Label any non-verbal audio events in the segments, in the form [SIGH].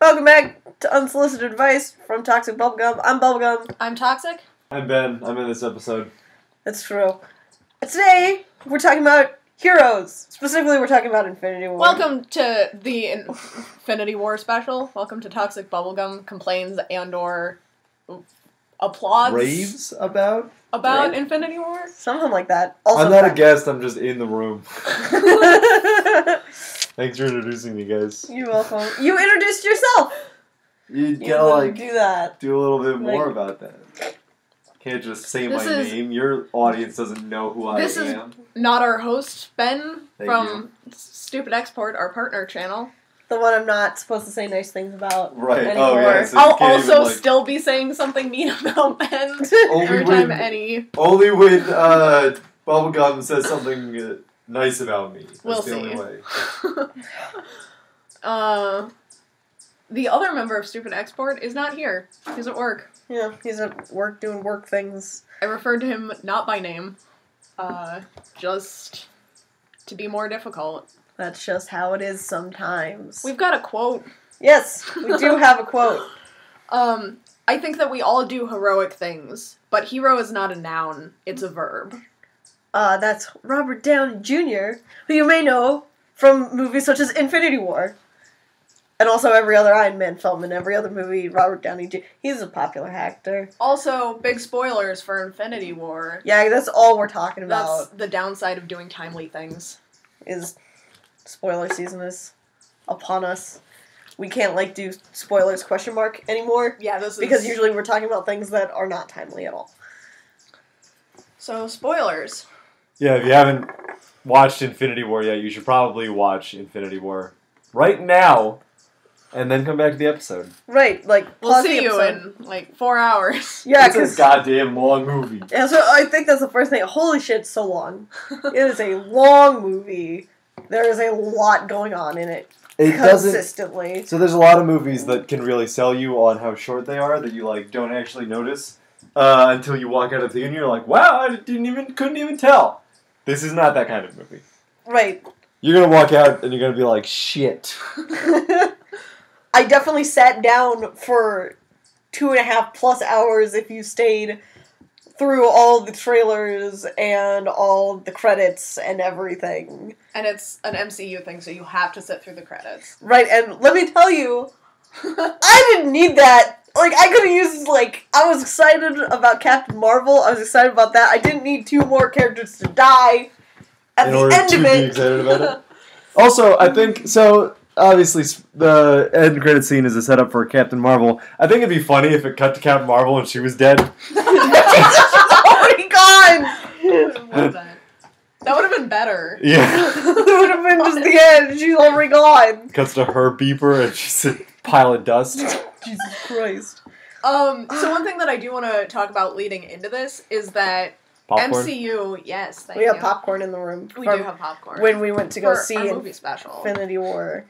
Welcome back to Unsolicited Advice from Toxic Bubblegum. I'm Bubblegum. I'm toxic. I'm Ben. I'm in this episode. That's true. Today, we're talking about heroes. Specifically, we're talking about Infinity War. Welcome to the Infinity War special. Welcome to Toxic Bubblegum complains and or applauds Raves about? about Rave? Infinity War. Something like that. Also I'm not a fact. guest. I'm just in the room. [LAUGHS] [LAUGHS] Thanks for introducing me, guys. You're welcome. You introduced yourself. You You gotta wanna like do that. do a little bit more Like- about that. Can't just say my is- name. Your audience doesn't know who I am. This is- am. Not our host Ben Thank from Stupid Export, our partner channel. The one I'm not supposed to say nice things about. Right. Anymore. Oh yeah. So I'll also even, like, still be saying something mean [LAUGHS] about Ben only every time when any. only when uh, Bubblegum says something uh, nice about me. That's We'll the see. only way. [LAUGHS] uh, the other member of Stupid Export is not here. He's at work. Yeah, he's at work doing work things. I referred to him not by name, uh, just to be more difficult. That's just how it is sometimes. We've got a quote. yes, we do [LAUGHS] have a quote. Um, I think that we all do heroic things, but hero is not a noun; it's a verb. Uh, that's Robert Downey Jr., who you may know from movies such as Infinity War. And also every other Iron Man film and every other movie, Robert Downey Jr. He's a popular actor. Also, big spoilers for Infinity War. Yeah, that's all we're talking about. That's the downside of doing timely things. is spoiler season is upon us. We can't like do spoilers question mark anymore Yeah, this is because usually we're talking about things that are not timely at all. so spoilers. Yeah, if you haven't watched Infinity War yet, you should probably watch Infinity War right now, and then come back to the episode. Right, like We'll pause the see you episode. in like four hours. [LAUGHS] Yeah, it's because a goddamn long movie. Yeah, so I think that's the first thing. Holy shit, it's so long. [LAUGHS] It is a long movie. There is a lot going on in it It doesn't. consistently. So there's a lot of movies that can really sell you on how short they are that you like don't actually notice uh, until you walk out of the theater and you're like, wow, I didn't even couldn't even tell. This is not that kind of movie. Right. You're gonna walk out and you're gonna be like, shit. [LAUGHS] I definitely sat down for two and a half plus hours if you stayed through all the trailers and all the credits and everything. And it's an MCU thing, so you have to sit through the credits. Right, and let me tell you, [LAUGHS] I didn't need that. Like I could have used like I was excited about Captain Marvel. I was excited about that. I didn't need two more characters to die at in the order end to of be it. excited about it. [LAUGHS] Also, I think so. Obviously, the end credit scene is a setup for Captain Marvel. I think it'd be funny if it cut to Captain Marvel and she was dead. [LAUGHS] [LAUGHS] oh my god! That. That would have been better. Yeah. it would have been just the end. She's already gone. Cuts to her beeper and she's a pile of dust. [LAUGHS] Jesus Christ. Um, so one [SIGHS] thing that I do want to talk about leading into this is that Popcorn. MCU. Yes, thank we have you. popcorn in the room. We do have popcorn when we went to go for see our movie special. Infinity War.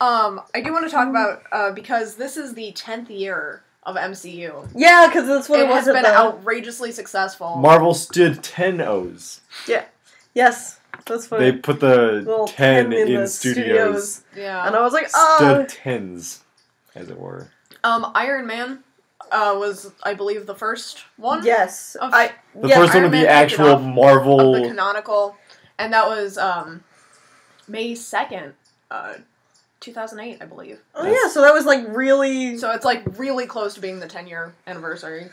Um, I do want to talk about uh, because this is the tenth year of MCU. Yeah, because that's what it it, was has been the- outrageously successful. Marvel stood 10 O's. Yeah. Yes, that's what. They put the little 10 pen in, the studios. yeah. and I was like, oh, Stood tens, as it were. Um, Iron Man uh, was, I believe, the first one. yes, Of- I. The yes, first one Iron of the Man actual off Marvel. of the canonical, and that was um, May second, uh, two thousand eight, I believe. Oh yeah, so that was like really. So it's like really close to being the ten year anniversary.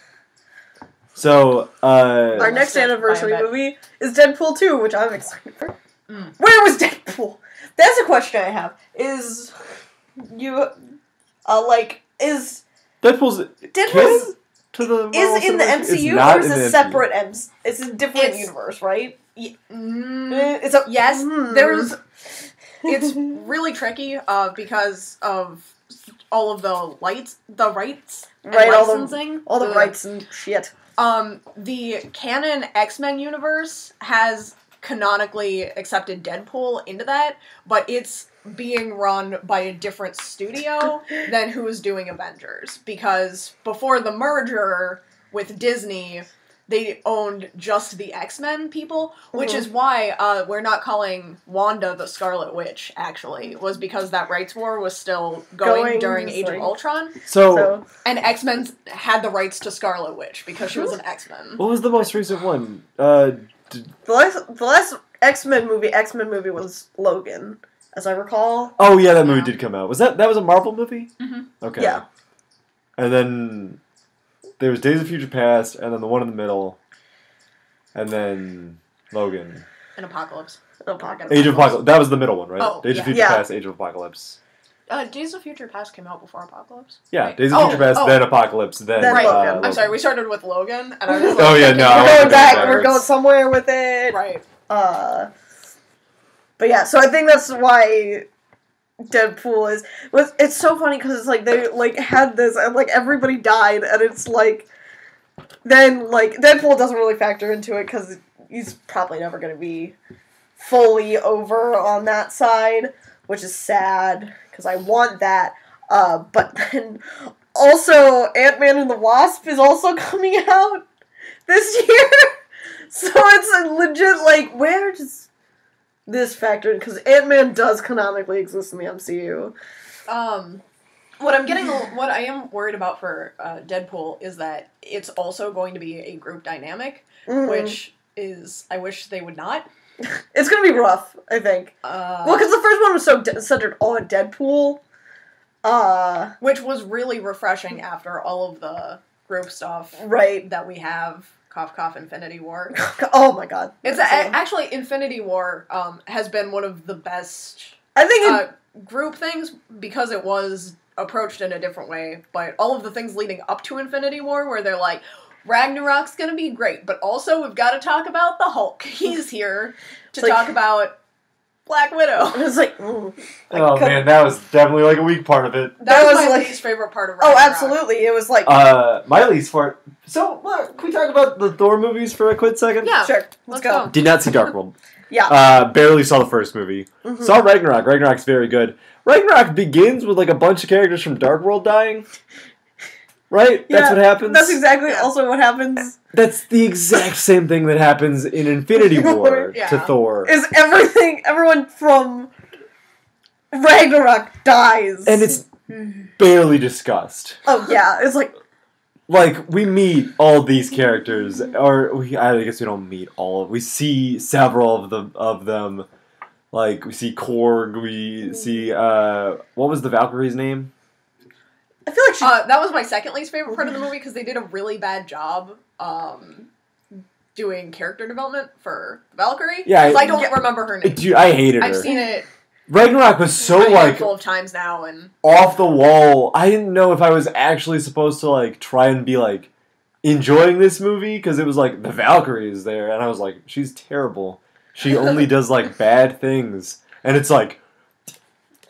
so, uh, Our next anniversary movie is Deadpool 2, which I'm excited for. Mm. Where was Deadpool? That's a question I have. Is you uh like is Deadpool's Deadpool's to the Marvel is in the it's MCU not or is in it the MCU. separate M- it's a different It's- universe, right? Y- mm, It's a yes, Hmm. there's. [LAUGHS] It's really tricky uh, because of all of the lights, the rights, and right all the licensing, all the rights and shit. Um, the canon X Men universe has canonically accepted Deadpool into that, but it's being run by a different studio [LAUGHS] than who is doing Avengers because before the merger with Disney, they owned just the X Men people, which Mhm. is why uh, we're not calling Wanda the Scarlet Witch. Actually, was because that rights war was still going, Going, during Age like- of Ultron, So, So and X Men had the rights to Scarlet Witch because she was an X Men. what was the most recent one? Uh, the last the last X Men movie X Men movie was Logan, as I recall. oh yeah, that movie Yeah. did come out. Was that that was a Marvel movie? Mhm. Okay. Yeah. And then there was Days of Future Past, and then the one in the middle, and then Logan. An apocalypse. Apocalypse. Age of Apocalypse. That was the middle one, right? Oh, Days yeah. of Future Yeah. Past, Age of Apocalypse. Uh, Days of Future Past came out before Apocalypse. Yeah, Right. Days of Oh, Future Past, oh. then Apocalypse, then. Then Right. uh, Logan. I'm sorry, we started with Logan, and I was like, Oh, yeah, no, I We're going back. We're going somewhere with it. right. Uh, but yeah, so I think that's why Deadpool is. Was it's so funny because it's like they like had this and like everybody died and it's like then like Deadpool doesn't really factor into it because he's probably never gonna be fully over on that side, which is sad because I want that. Uh, but then also Ant Man and the Wasp is also [LAUGHS] coming out this year. [LAUGHS] So it's legit like where does this factor in? Because Ant Man does canonically exist in the MCU. Um, what I'm getting, what I am worried about for uh, Deadpool is that it's also going to be a group dynamic, Mhm. which is I wish they would not. [LAUGHS] it's gonna be rough. I think. Uh, Well, because the first one was so de- centered on Deadpool. Uh, which was really refreshing after all of the group stuff right. that we have. Cough, cough, Infinity War. [LAUGHS] Oh my god. It's a, actually Infinity War um, has been one of the best I think it, uh, group things because it was approached in a different way. But all of the things leading up to Infinity War, where they're like, Ragnarok's gonna be great, but also we've got to talk about the Hulk. [LAUGHS] He's here to like- talk about Black Widow. [LAUGHS] it was like. mm. I Oh man, that was definitely like a weak part of it. That, That was, was my like- least favorite part of Oh, Ragnarok. absolutely. It was like. Uh, my least part. So, look, can we talk about the Thor movies for a quick second? Yeah. sure. Let's, let's go. go. Did not see Dark World. [LAUGHS] Yeah. Uh, barely saw the first movie. Mhm. Saw Ragnarok. Ragnarok's very good. Ragnarok begins with like a bunch of characters from Dark World dying. Right? That's what happens. That's exactly Yeah. also what happens. That's the exact same thing that happens in Infinity [LAUGHS] War Yeah. to Thor. Is everything everyone from Ragnarok dies. And it's barely discussed. Oh yeah, it's like [LAUGHS] Like we meet all these characters, or we, I guess we don't meet all of. We see several of them. Of them, like we see Korg. We see uh, what was the Valkyrie's name? I feel like she Uh, that was my second least favorite part of the [LAUGHS] movie because they did a really bad job um, doing character development for Valkyrie. Yeah, 'Cause I don't yeah. remember her name. Dude, I hated her. I've seen it Ragnarok was so a like handful of times now, and off the wall. I didn't know if I was actually supposed to like try and be like enjoying this movie because it was like the Valkyrie is there, and I was like, she's terrible. She only [LAUGHS] does like bad things, and it's like,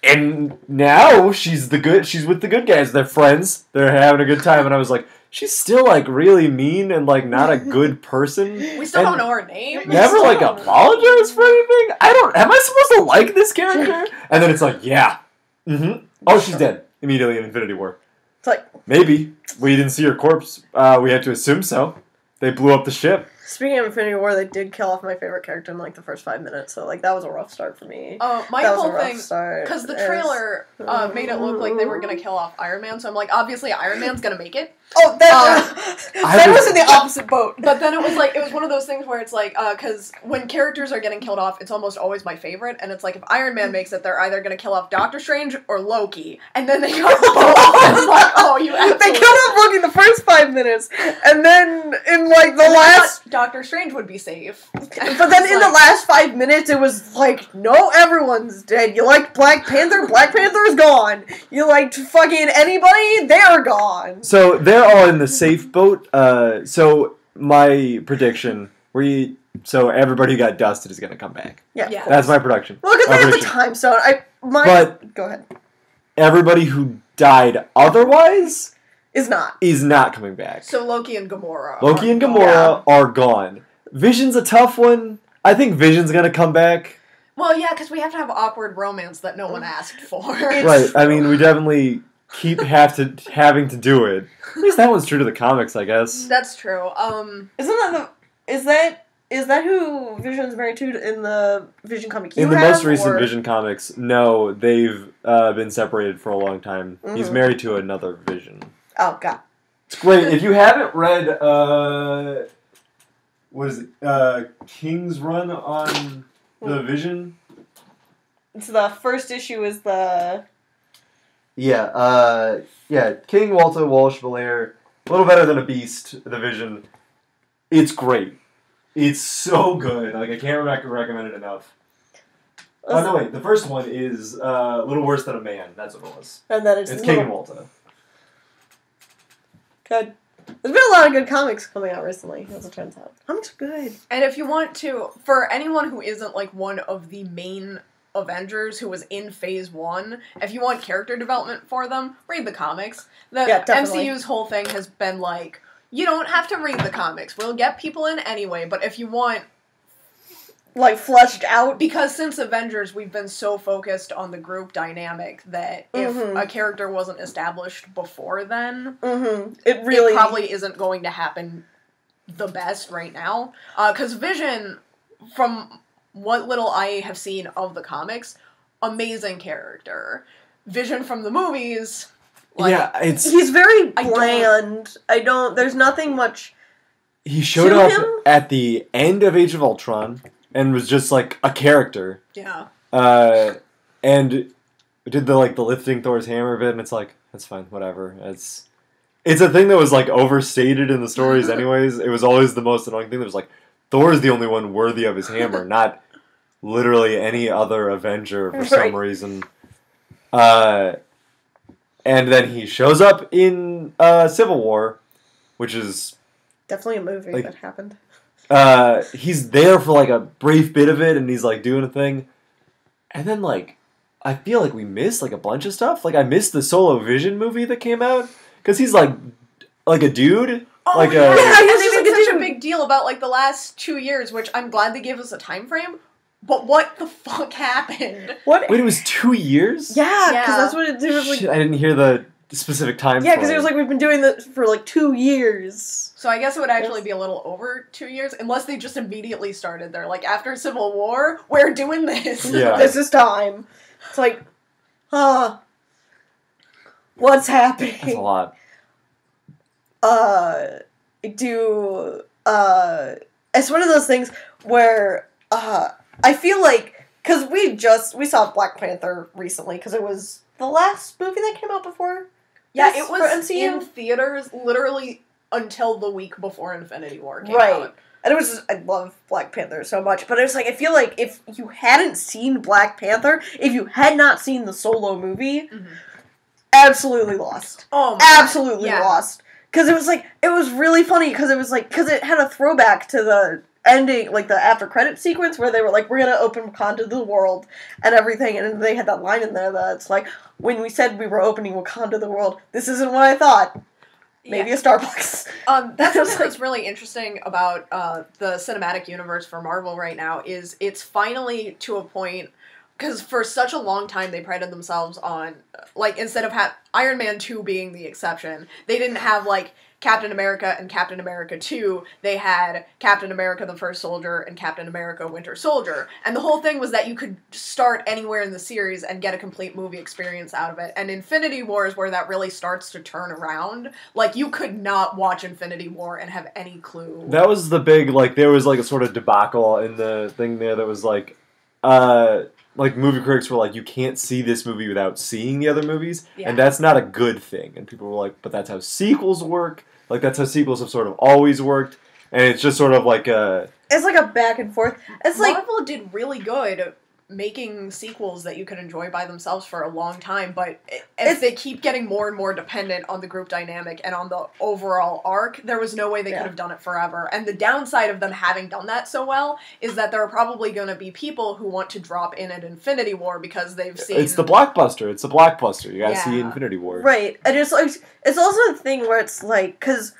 and now she's the good. She's with the good guys. They're friends. They're having a good time, and I was like, she's still like really mean and like not a good [LAUGHS] person. we still And don't know her name. Never like [LAUGHS] apologize for anything. I don't. Am I supposed to like this character? And then it's like, yeah, mm-hmm. Oh, she's dead immediately in Infinity War. it's like Maybe we didn't see her corpse. Uh, we had to assume so. They blew up the ship. Speaking of Infinity War, they did kill off my favorite character in like the first five minutes, so like that was a rough start for me. Uh, my that whole thing because the trailer uh, made it look like they were gonna kill off Iron Man, so I'm like, obviously Iron Man's gonna make it. Oh, um, that I that was- was in the opposite boat. [LAUGHS] But then it was like it was one of those things where it's like uh, because when characters are getting killed off, it's almost always my favorite, and it's like if Iron Man makes it, they're either gonna kill off Doctor Strange or Loki, and then they go, [LAUGHS] I'm like, oh, you they killed off Loki in the first five minutes, and then in like the And last, Doctor Strange would be safe. [LAUGHS] but then in the last five minutes, it was like, no, everyone's dead. You liked Black Panther? Black Panther is gone. You liked fucking anybody? They're gone. So they're all in the safe boat. Uh, so my prediction, we so everybody who got dusted is gonna come back. Yeah, Yeah. That's my production. Well, because My they have the prediction. time stone. I my But go ahead. everybody who died otherwise Is not. is not coming back. So Loki and Gamora. Loki are and gone. Gamora are gone. Vision's a tough one. I think Vision's gonna come back. Well, yeah, because we have to have awkward romance that no one asked for. Right. I mean, we definitely. Keep have to having to do it. At least that one's true to the comics, I guess. That's true. Um, Isn't that the? Is that is that who Vision's married to in the Vision comic? You In the have, most recent or- Vision comics, no, they've uh, been separated for a long time. He's Mhm. married to another Vision. Oh god. It's great. if you haven't read, uh, what is uh, King's Run on the Vision? It's the first issue is the Yeah, uh, yeah, King Walta Walsh Bellaire, a little better than a beast, the Vision. It's great. It's so good. Like I can't rec- recommend it enough. Oh no, wait. The first one is uh, a little worse than a man. That's what it was. and then it's, It's King and Walta. good. There's been a lot of good comics coming out recently, as it turns out. Comics are good. and if you want to, for anyone who isn't like one of the main Avengers who was in Phase One, if you want character development for them, read the comics. The Yeah. MCU's whole thing has been like, you don't have to read the comics. We'll get people in anyway. But if you want Like fleshed out. because since Avengers, we've been so focused on the group dynamic that if Mhm. a character wasn't established before then, Mm-hmm. It really it probably isn't going to happen the best right now. Because Vision, from what little I have seen of the comics, amazing character. Vision from the movies, like, yeah, it's He's very I don't- bland. I don't. There's nothing much. he showed to up him? at the end of Age of Ultron and was just like a character. yeah. Uh, and did the like the lifting Thor's hammer bit, and it's like that's fine, whatever. It's it's a thing that was like overstated in the stories, [LAUGHS] anyways. It was always the most annoying thing. That was like Thor is the only one worthy of his hammer, [LAUGHS] not literally any other Avenger for some reason. Uh, and then he shows up in uh, Civil War, which is Definitely a movie Like- that happened. uh, he's there for like a brief bit of it, and he's like doing a thing, and then like I feel like we missed like a bunch of stuff. Like I missed the Solo Vision movie that came out because he's like like a dude. Oh Like, yeah, and Yeah, he's they just made like such a big deal about like the last two years, which I'm glad they gave us a time frame. But what the fuck happened? What? Wait, it was two years. Yeah, because Yeah. that's what it, it was like. Shit, I didn't hear the specific time. Yeah, because it was like we've been doing this for like two years. So I guess it would actually be a little over two years, unless they just immediately started. They're like, after Civil War, we're doing this. Yeah. [LAUGHS] this is time. It's like, huh? What's happening? That's a happening? lot. Uh, do uh, it's one of those things where uh, I feel like because we just we saw Black Panther recently because it was the last movie that came out before. yeah, it was in theaters literally until the week before Infinity War came Right. out. And it was just, I love Black Panther so much, but it's like I feel like if you hadn't seen Black Panther, if you had not seen the solo movie, Mhm. absolutely lost, Oh, my God. absolutely Yeah. lost. Because it was like it was really funny because it was like because it had a throwback to the ending, like the after credit sequence where they were like, "We're gonna open Wakanda to the world and everything," and they had that line in there that's like, "When we said we were opening Wakanda to the world, this isn't what I thought. Maybe Yeah. a Starbucks." Um, [LAUGHS] that's something that's really interesting about uh, the cinematic universe for Marvel right now is it's finally to a point because for such a long time they prided themselves on like instead of ha- Iron Man two being the exception, they didn't have like Captain America and Captain America two. They had Captain America the First Soldier and Captain America Winter Soldier, and the whole thing was that you could start anywhere in the series and get a complete movie experience out of it. And Infinity War is where that really starts to turn around. Like you could not watch Infinity War and have any clue. That was the big like there was like a sort of debacle in the thing there that was like uh like movie critics were like you can't see this movie without seeing the other movies Yeah. and that's not a good thing and people were like but that's how sequels work like that's how sequels have sort of always worked and it's just sort of like a It's like a back and forth. It's like Marvel did really good making sequels that you could enjoy by themselves for a long time, but i- It's- if they keep getting more and more dependent on the group dynamic and on the overall arc, there was no way they Yeah. could have done it forever. And the downside of them having done that so well is that there are probably going to be people who want to drop in at Infinity War because they've seen it's the blockbuster. It's the blockbuster. You gotta see Infinity War. Right, and it's like it's also a thing where it's like because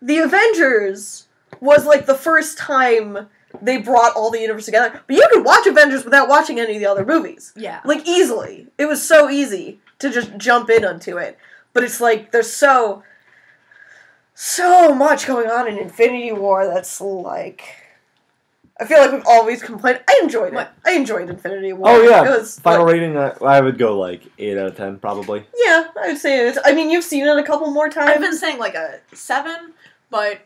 the Avengers was like the first time they brought all the universe together, but you could watch Avengers without watching any of the other movies, Yeah. like easily. It was so easy to just jump in onto it. but it's like there's so so much going on in Infinity War that's like I feel like we've always complained. I enjoyed it. What? I enjoyed Infinity War. Oh yeah, it was final like- rating. I, I would go like eight out of ten, probably. Yeah, I would say it's. I mean, you've seen it a couple more times. I've been saying like a seven, but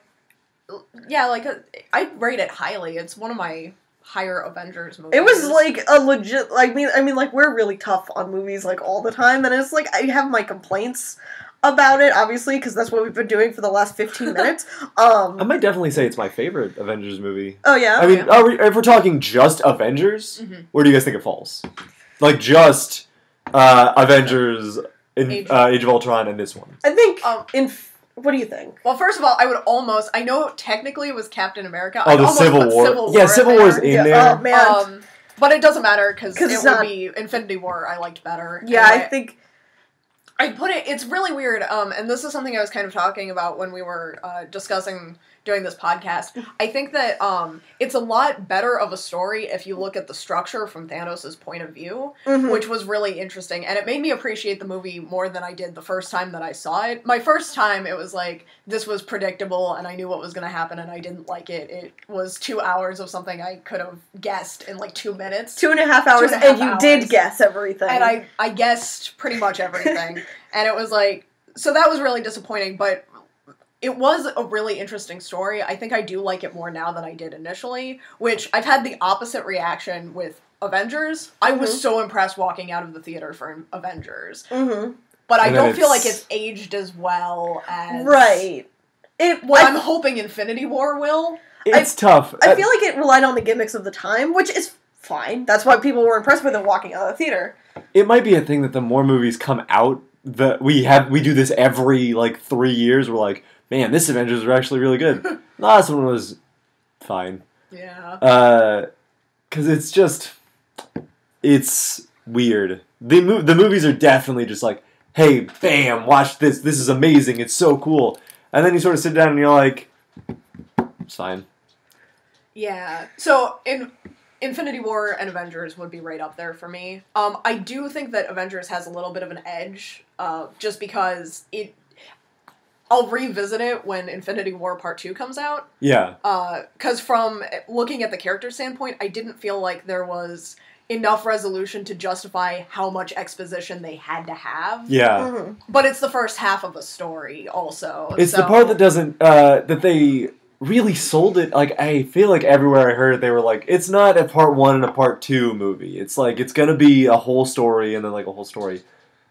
yeah, like a, I rate it highly. It's one of my higher Avengers movies. It was like a legit. Like, I mean, I mean, like we're really tough on movies like all the time, and it's like I have my complaints about it, obviously, because that's what we've been doing for the last fifteen [LAUGHS] minutes. I Um. might definitely say it's my favorite Avengers movie. Oh yeah. I mean, yeah. are we, if we're talking just Avengers, Mhm. where do you guys think it falls? Like just uh, Avengers, in, Age- uh, Age of Ultron, and this one. I think. Um, in. What do you think? Well, first of all, I would almost. I know technically it was Captain America. Oh, I'd the almost Civil War. Civil Yeah, War Civil in War's there. in yeah. there. Oh man. Um, but it doesn't matter because it would not- be Infinity War. I liked better. yeah, And I think. I put it. It's really weird. Um, and this is something I was kind of talking about when we were uh, discussing doing this podcast. I think that um, it's a lot better of a story if you look at the structure from Thanos' point of view, mhm. which was really interesting, and it made me appreciate the movie more than I did the first time that I saw it. My first time, it was like this was predictable, and I knew what was going to happen, and I didn't like it. It was two hours of something I could have guessed in like two minutes. Two and a half hours, and a half and you hours. did guess everything. and I I guessed pretty much everything, [LAUGHS] and it was like so that was really disappointing, but it was a really interesting story. I think I do like it more now than I did initially, which I've had the opposite reaction with Avengers. I was Mhm. so impressed walking out of the theater for Avengers, hmm but I And don't feel like it's- it's aged as well as Right. It. What I, I'm hoping Infinity War will. It's tough. I feel like it relied on the gimmicks of the time, which is fine. That's why people were impressed with it walking out of the theater. it might be a thing that the more movies come out, that we have we do this every like three years. We're like, man, this Avengers are actually really good. the [LAUGHS] last one was fine. Yeah. Uh, cause it's just, it's weird. The mo- the movies are definitely just like, hey, bam, watch this. This is amazing. It's so cool. And then you sort of sit down and you're like, it's fine. Yeah. So in Infinity War and Avengers would be right up there for me. Um, I do think that Avengers has a little bit of an edge, uh, just because it. I'll revisit it when Infinity War Part Two comes out. Yeah. Because from looking at the character standpoint, I didn't feel like there was enough resolution to justify how much exposition they had to have. Yeah. Mhm. But it's the first half of a story, also. It's the part that doesn't uh, that they really sold it. Like I feel like everywhere I heard it, they were like, it's not a part one and a part two movie. It's like it's gonna be a whole story and then like a whole story.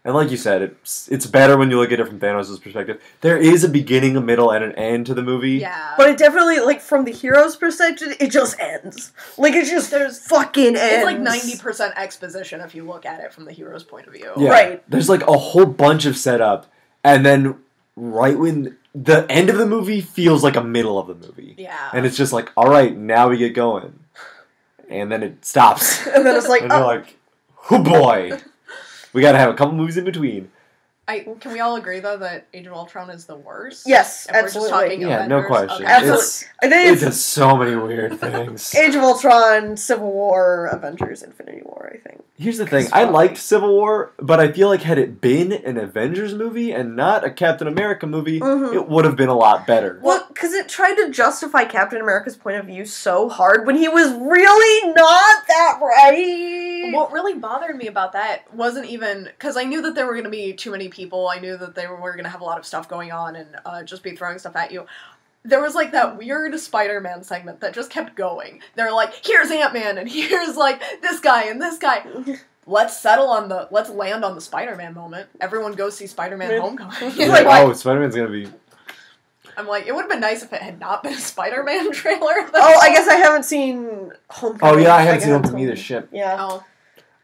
And like you said, it's it's better when you look at it from Thanos' perspective. There is a beginning, a middle, and an end to the movie. Yeah. But it definitely, like, from the hero's perspective, it just ends. Like, it just There's- fucking ends. It's like ninety percent exposition if you look at it from the hero's point of view. Yeah. Right. There's like a whole bunch of setup, and then right when the end of the movie feels like a middle of the movie, Yeah. and it's just like, all right, now we get going, and then it stops. [LAUGHS] And then it's like, and you're oh, like, oh boy, we gotta have a couple movies in between. I can we all agree though that Age of Ultron is the worst? yes, If we're absolutely. just talking Yeah, no question. Okay. Absolutely. It's, I think it does so many weird [LAUGHS] things. Age of Ultron, Civil War, Avengers, Infinity War, I think. Here's the thing: I liked Civil War, but I feel like had it been an Avengers movie and not a Captain America movie, Mhm. it would have been a lot better. Well, because it tried to justify Captain America's point of view so hard when he was really not that right. What really bothered me about that wasn't even because I knew that there were going to be too many people. I knew that they were going to have a lot of stuff going on and uh, just be throwing stuff at you. There was like that weird Spider-Man segment that just kept going. They're like, "Here's Ant-Man, and here's like this guy and this guy." [LAUGHS] Let's settle on the. Let's land on the Spider-Man moment. Everyone go see Spider-Man: Homecoming. It's [LAUGHS] You're [LAUGHS] like, like, oh, Spider Man's gonna be. I'm like, it would have been nice if it had not been a Spider-Man trailer. oh, I guess I haven't seen Homecoming. Oh yeah, I haven't seen Homecoming either. Shit. Yeah. Oh,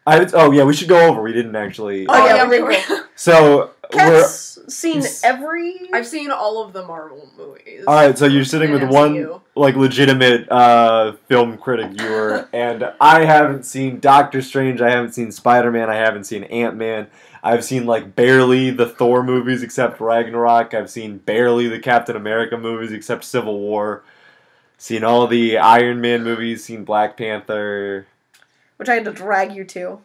I would, oh yeah, we should go over. We didn't actually. Oh, yeah, we we were- [LAUGHS] So we're Cat's seen every. I've seen all of the Marvel movies. all right. So you're sitting in with one like legitimate uh, film critic viewer, [LAUGHS] and I haven't seen Doctor Strange. I haven't seen Spider Man. I haven't seen Ant Man. I've seen like barely the Thor movies except Ragnarok. I've seen barely the Captain America movies except Civil War. Seen all the Iron Man movies. Seen Black Panther. Which I had to drag you to.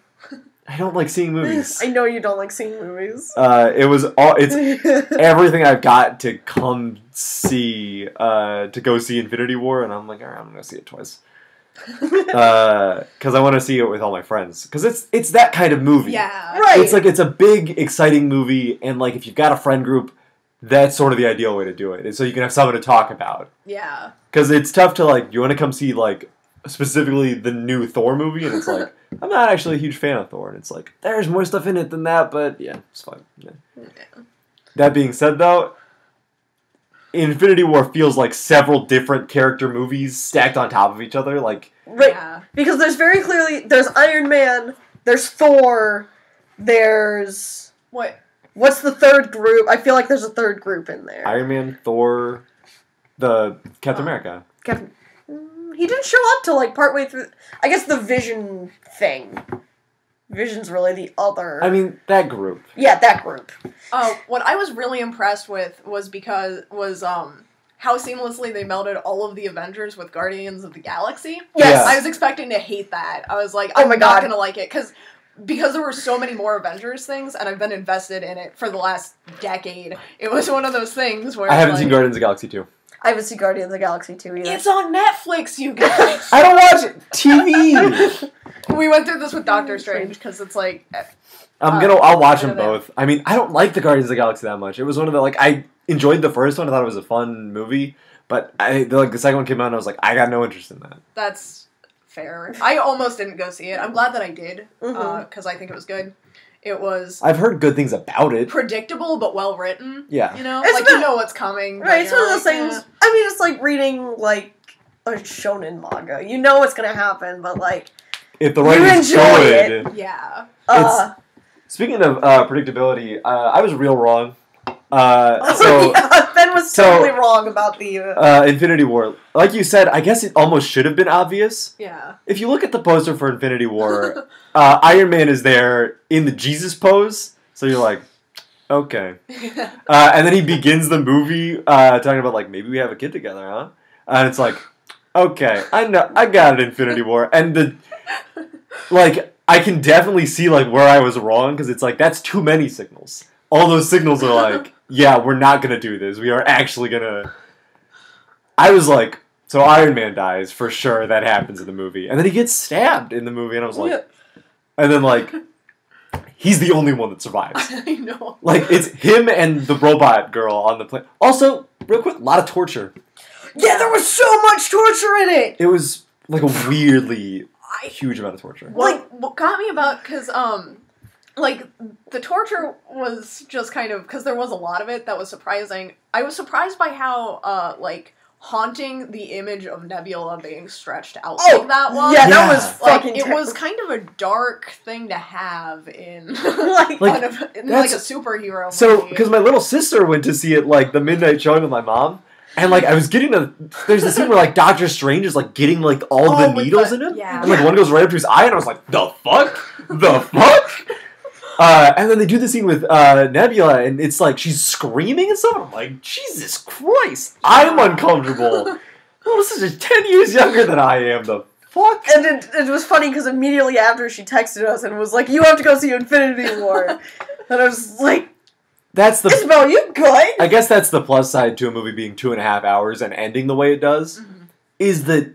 I don't like seeing movies. [LAUGHS] I know you don't like seeing movies. Uh, it was all it's [LAUGHS] everything I've got to come see uh, to go see Infinity War, and I'm like, all right, I'm gonna see it twice [LAUGHS] because I want to see it with all my friends because it's it's that kind of movie. Yeah. Right. It's like it's a big, exciting movie, and like if you've got a friend group, that's sort of the ideal way to do it. And so you can have someone to talk about Yeah. because it's tough to like you want to come see like specifically the new Thor movie, and it's like [LAUGHS] I'm not actually a huge fan of Thor, and it's like there's more stuff in it than that, but yeah, it's fine. Yeah. That being said, though, Infinity War feels like several different character movies stacked on top of each other. Like right. Yeah. Because there's very clearly there's Iron Man, there's Thor, there's What? what's the third group? I feel like there's a third group in there. Iron Man, Thor, the Captain Oh. America. Captain- he didn't show up till like partway through. I guess the Vision thing. Vision's really the other. I mean that group. yeah, that group. Oh, what I was really impressed with was because was um how seamlessly they melded all of the Avengers with Guardians of the Galaxy. Yes. I was expecting to hate that. I was like, Oh I'm my not God. gonna like it because because there were so many more Avengers things, and I've been invested in it for the last decade. It was one of those things where I haven't like, seen Guardians of the Galaxy 2. I haven't seen Guardians of the Galaxy 2 either. It's on Netflix, you guys. [LAUGHS] I don't watch TV. [LAUGHS] we went through this with Doctor Strange because it's like eh, I'm Uh, gonna. I'll watch them both. I mean, I don't like the Guardians of the Galaxy that much. It was one of the like I enjoyed the first one. I thought it was a fun movie, but I the, like the second one came out and I was like, I got no interest in that. that's fair. I almost didn't go see it. I'm glad that I did mm-hmm. uh, because I think it was good. It was I've heard good things about it. predictable but well written. Yeah. You know, It's like about- you know what's coming. but right, it's you're one of those like, things. eh. I mean, it's like reading like a shonen manga. You know what's gonna happen, but like, If the You writing's enjoy good. Yeah. uh, Speaking of uh, predictability, uh, I was real wrong. Uh, [LAUGHS] so yeah, Ben was so- totally wrong about the. Uh, uh, Infinity War, like you said, I guess it almost should have been obvious. Yeah. If you look at the poster for Infinity War, [LAUGHS] uh, Iron Man is there in the Jesus pose. So you're like, okay. [LAUGHS] Uh, and then he begins the movie uh, talking about like maybe we have a kid together, huh? And it's like, okay, I know, I got it, Infinity War, and the like, I can definitely see like where I was wrong because it's like that's too many signals. All those signals are like, yeah, we're not gonna do this. We are actually gonna. I was like, so Iron Man dies for sure. That happens in the movie, and then he gets stabbed in the movie, and I was like, and then like, he's the only one that survives. [LAUGHS] I know. Like it's him and the robot girl on the plane. Also, real quick, a lot of torture. yeah, there was so much torture in it. It was like a weirdly I huge amount of torture. what, what got me about because um like the torture was just kind of because there was a lot of it that was surprising i was surprised by how uh like haunting the image of nebula being stretched out Oh, like that was yeah, Yeah. that was like fucking. it was kind of a dark thing to have in [LAUGHS] like, Like, kind of in like a superhero So, because my little sister went to see it like the midnight showing with my mom, and like I was getting the there's the scene where like Doctor Strange is like getting like all Oh, the needles the- in him, yeah. and like one goes right up to his eye, and I was like, the fuck, the fuck. Uh, and then they do the scene with uh, Nebula, and it's like she's screaming and stuff. And I'm like, Jesus Christ, I'm uncomfortable. [LAUGHS] Oh, this is just ten years younger than I am. The fuck. and it, it was funny because immediately after she texted us and was like, "You have to go see Infinity War," [LAUGHS] and I was like, That's the. "Isabel, you good?" I guess that's the plus side to a movie being two and a half hours and ending the way it does. Mhm. is that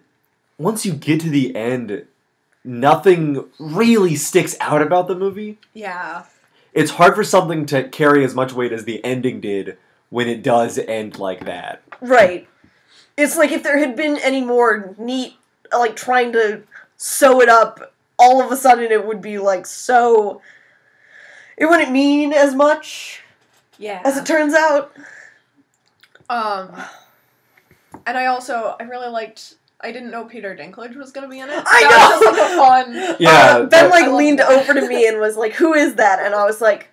once you get to the end, nothing really sticks out about the movie. yeah It's hard for something to carry as much weight as the ending did when it does end like that. Right. It's like if there had been any more neat, like trying to sew it up, all of a sudden it would be like so. It wouldn't mean as much yeah as it turns out. um and i also i really liked I didn't know Peter Dinklage was gonna be in it. I That was know! just like a fun. Yeah, Uh, ben like I leaned that. over to me and was like, "Who is that?" And I was like,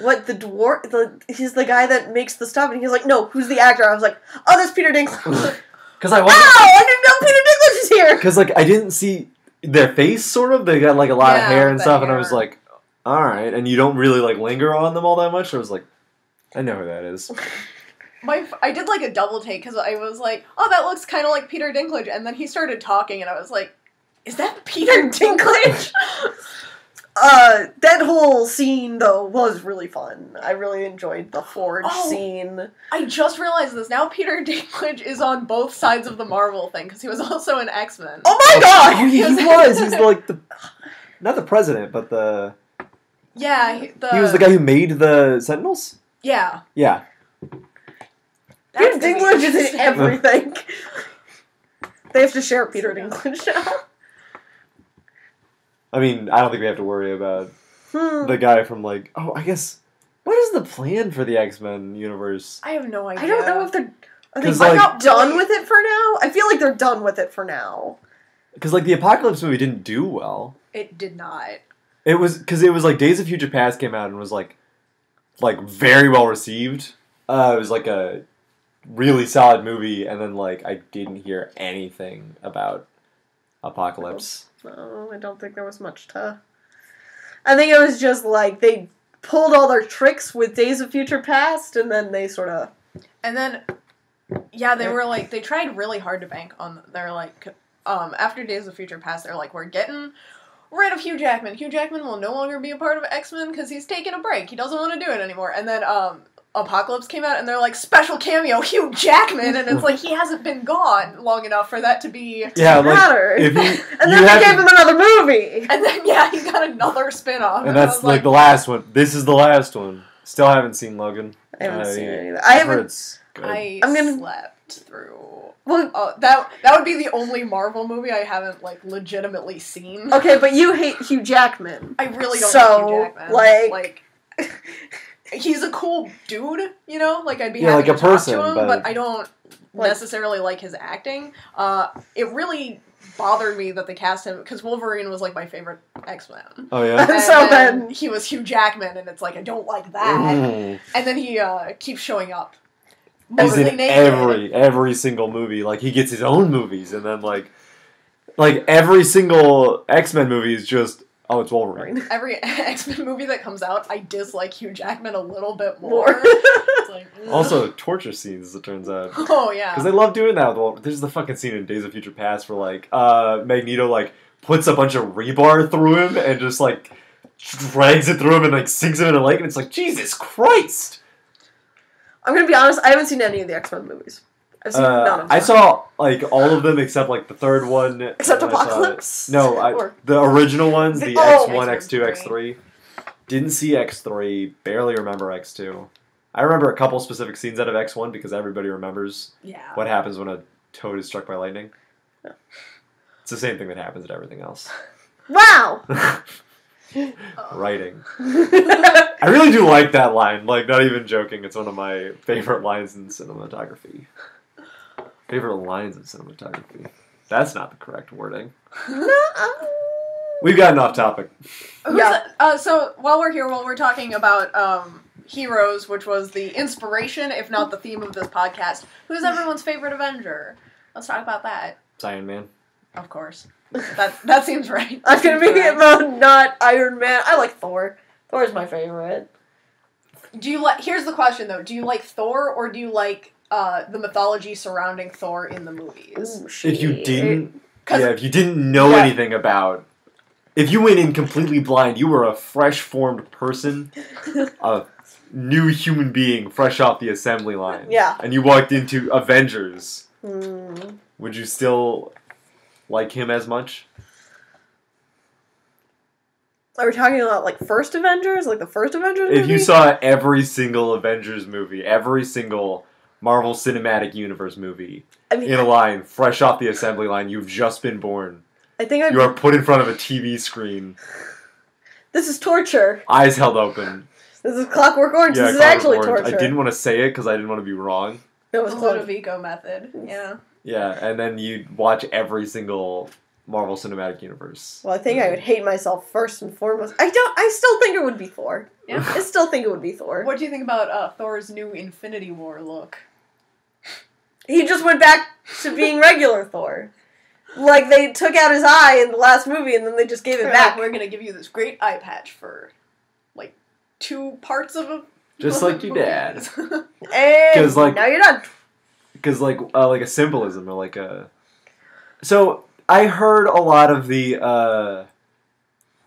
"What the dwarf? The he's the guy that makes the stuff." And he was like, "No, who's the actor?" I was like, "Oh, that's Peter Dinklage." Because I Wow, [LAUGHS] wasn't. I didn't know Peter Dinklage is here. Because like I didn't see their face. Sort of. They got like a lot Yeah, of hair and the stuff, and I was like, all right. And you don't really like linger on them all that much. So I was like, I know who that is. [LAUGHS] My, I did like a double take because I was like, "Oh, that looks kind of like Peter Dinklage," and then he started talking, and I was like, "Is that Peter Dinklage?" [LAUGHS] uh, that whole scene though was really fun. I really enjoyed the forge Oh. scene. I just realized this. Now Peter [LAUGHS] Dinklage is on both sides of the Marvel thing because he was also in X Men. Oh my Oh, god! [LAUGHS] he, he was. He's like the, not the president, but the Yeah, he, the, he was the guy who made the Sentinels. Yeah, Yeah, Peter That's gonna Dinklage is in everything. [LAUGHS] they have to share Peter Dinklage now. I mean, I don't think we have to worry about Hmm. the guy from like. Oh, I guess. What is the plan for the X Men universe? I have no idea. I don't know if they're. Are they 'Cause, like, like- done with it for now? I feel like they're done with it for now. Because like the Apocalypse movie didn't do well. it did not. It was because it was like Days of Future Past came out and was like, like very well received. Uh, it was like a really solid movie, and then like I didn't hear anything about Apocalypse. No, I don't think there was much to. I think it was just like they pulled all their tricks with Days of Future Past, and then they sort of. And then, yeah, they were like they tried really hard to bank on. They're like, um, after Days of Future Past, they're like, we're getting rid of Hugh Jackman. Hugh Jackman will no longer be a part of X Men because he's taking a break. He doesn't want to do it anymore. And then, um. Apocalypse came out and they're like special cameo Hugh Jackman and it's like he [LAUGHS] hasn't been gone long enough for that to be Yeah, like matter. if [LAUGHS] you and then they gave him another movie. and then yeah he got another spin-off and I that's was like, the last one. This is the last one. Still haven't seen Logan. I haven't Uh, seen yeah. it either. I I've heard haven't. I I'm gonna- slept through Well, Oh, that that would be the only Marvel movie I haven't like legitimately seen. okay, but you hate Hugh Jackman. I really don't So, like Hugh Jackman. like- like [LAUGHS] he's a cool dude, you know. Like I'd be Yeah, happy like a to talk person, to him, but- but, I don't Like- necessarily like his acting. Uh, it really bothered me that they cast him because Wolverine was like my favorite X Men. oh yeah. And [LAUGHS] So then then- he was Hugh Jackman, and it's like I don't like that. Mm. And then he uh, keeps showing up. He's in naked. every every single movie. Like he gets his own movies, and then like like every single X Men movie is just oh, it's Wolverine. every [LAUGHS] X Men movie that comes out, I dislike Hugh Jackman a little bit more. More. [LAUGHS] Like. [LAUGHS] Also, torture scenes, it turns out. oh yeah, Because they love doing that with Wolverine. There's the fucking scene in Days of Future Past where, like, uh, Magneto, like, puts a bunch of rebar through him and just, like, drags it through him and, like, sinks him in a lake, and it's like, Jesus Christ! I'm gonna be honest. I haven't seen any of the X Men movies. Uh. I saw, like, all of them except, like, the third one. Except and I Apocalypse? No, I, Or- the original ones, the Oh! X1, X-Men X2, X3. Didn't see X3, barely remember X2. I remember a couple specific scenes out of X1 because everybody remembers yeah. what happens when a toad is struck by lightning. Yeah. It's the same thing that happens at everything else. [LAUGHS] Wow. [LAUGHS] Writing. [LAUGHS] I really do like that line. Like, not even joking. It's one of my favorite lines in cinematography. Favorite lines of cinematography. That's not the correct wording. We've gotten off topic. Who's Yeah. uh, so while we're here, while we're talking about um, heroes, which was the inspiration, if not the theme of this podcast, who's everyone's favorite Avenger? Let's talk about that. Iron Man. Of course, that that seems right. I'm gonna Seems be right. about not Iron Man. I like Thor. Thor's my favorite. Do you like? Here's the question though: Do you like Thor or do you like uh, the mythology surrounding Thor in the movies? Ooh, If you didn't, yeah, if you didn't know Yeah. anything about, if you went in completely blind, you were a fresh formed person, a new human being, fresh off the assembly line. Yeah. And you walked into Avengers. Hmm. Would you still like him as much? Are we talking about like first Avengers, like the first Avengers? If you saw every single Avengers movie, every single Marvel Cinematic Universe movie I mean, in a line, fresh off the assembly line, you've just been born. I think I. You are put in front of a TV screen, This is torture. eyes held open. This is Clockwork Orange. this is actually Orange. torture. I didn't want to say it because I didn't want to be wrong. It was close. Ludovico method. Yeah. Yeah, and then you watch every single Marvel Cinematic Universe. Well, I think I would hate myself first and foremost. I don't. I still think it would be Thor. Yeah. I still think it would be Thor. What do you think about uh, Thor's new Infinity War look? He just went back to being regular Thor. Like they took out his eye in the last movie, and then they just gave it They're back. like, we're gonna give you this great eye patch for like two parts of a Just like your dad. [LAUGHS] And 'Cause, like- now you're done. because like uh, like a symbolism or like a so i heard a lot of the uh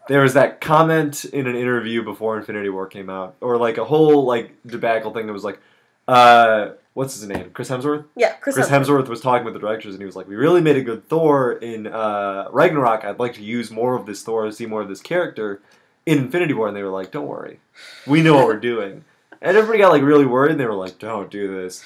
there was that comment in an interview before Infinity War came out, or like a whole like debacle thing that was like, uh, what's his name? Chris Hemsworth. Yeah, Chris, Chris Hemsworth. Hemsworth was talking with the directors, and he was like, "We really made a good Thor in uh, Ragnarok. I'd like to use more of this Thor, see more of this character in Infinity War." And they were like, "Don't worry, we know what we're doing." [LAUGHS] And everybody got like really worried. and They were like, "Don't do this."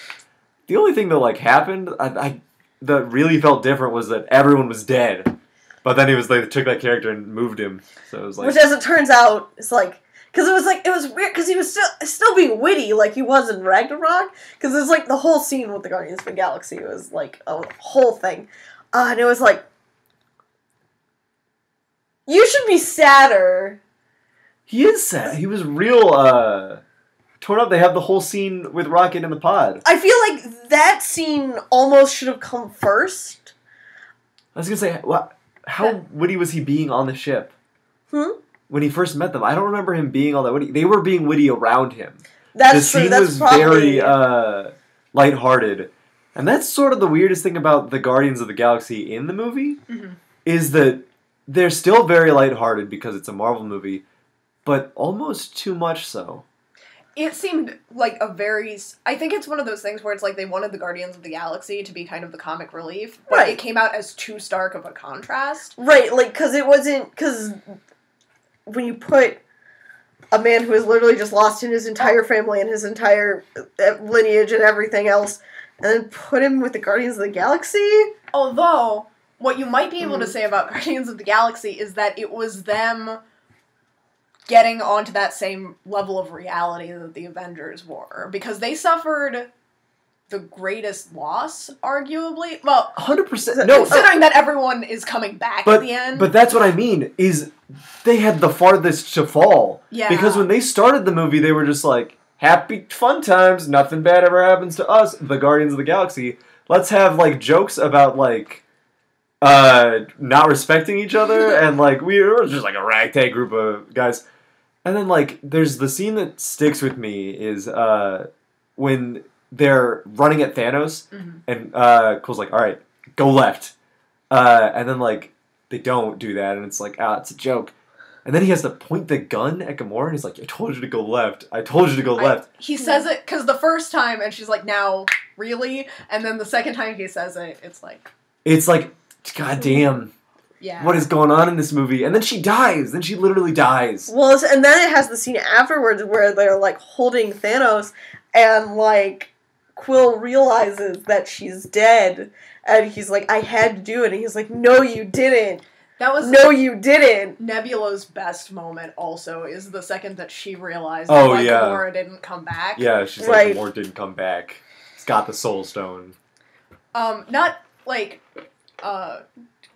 The only thing that like happened, I, I that really felt different was that everyone was dead. But then he was like, they took that character and moved him. So it was like, Which, as it turns out, is like because it was like it was weird because he was still still being witty like he was in Ragnarok. Because it's like the whole scene with the Guardians of the Galaxy was like a whole thing, uh, and it was like you should be sadder. he is sad. He was real uh, torn up. They have the whole scene with Rocket in the pod. I feel like that scene almost should have come first. I was gonna say, what? How witty was he being on the ship? Hmm? When he first met them, I don't remember him being all that witty. They were being witty around him. That's the true. scene That's was probably very uh, lighthearted, and that's sort of the weirdest thing about the Guardians of the Galaxy in the movie Mhm. is that they're still very lighthearted because it's a Marvel movie, but almost too much so. It seemed like a very. i think it's one of those things where it's like they wanted the Guardians of the Galaxy to be kind of the comic relief, but Right. it came out as too stark of a contrast. right. Like because it wasn't because when you put a man who has literally just lost in his entire family and his entire uh, lineage and everything else, and then put him with the Guardians of the Galaxy. Although, what you might be able to Mhm. say about [LAUGHS] Guardians of the Galaxy is that it was them getting onto that same level of reality that the Avengers were. Because they suffered the greatest loss, arguably. Well, hundred percent. No, considering that everyone is coming back but at the end. but that's what I mean. Is they had the farthest to fall. yeah. Because when they started the movie, they were just like, happy, fun times, nothing bad ever happens to us, the Guardians of the Galaxy. Let's have, like, jokes about, like, uh, not respecting each other, [LAUGHS] and, like, we were just, like, a ragtag group of guys. And then, like, there's the scene that sticks with me is, uh, when they're running at Thanos, Mhm. and, uh, Quill's like, alright, go left. Uh, and then, like, they don't do that, and it's like, ah, it's a joke. And then he has to point the gun at Gamora, and he's like, "I told you to go left. I told you to go I- left." he says it because the first time, and she's like, now, really? And then the second time he says it, it's like, It's like, God damn, yeah. what is going on in this movie? And then she dies. Then she literally dies. Well, and then it has the scene afterwards where they're like holding Thanos, and like Quill realizes that she's dead, and he's like, "I had to do it," and he's like, "No, you didn't. That was No, you didn't." Nebula's best moment. Also, is the second that she realized Oh, that like, yeah. Gamora didn't come back. Yeah, she's Right. like, Gamora didn't come back. He's got the Soul Stone. Um, not like, uh,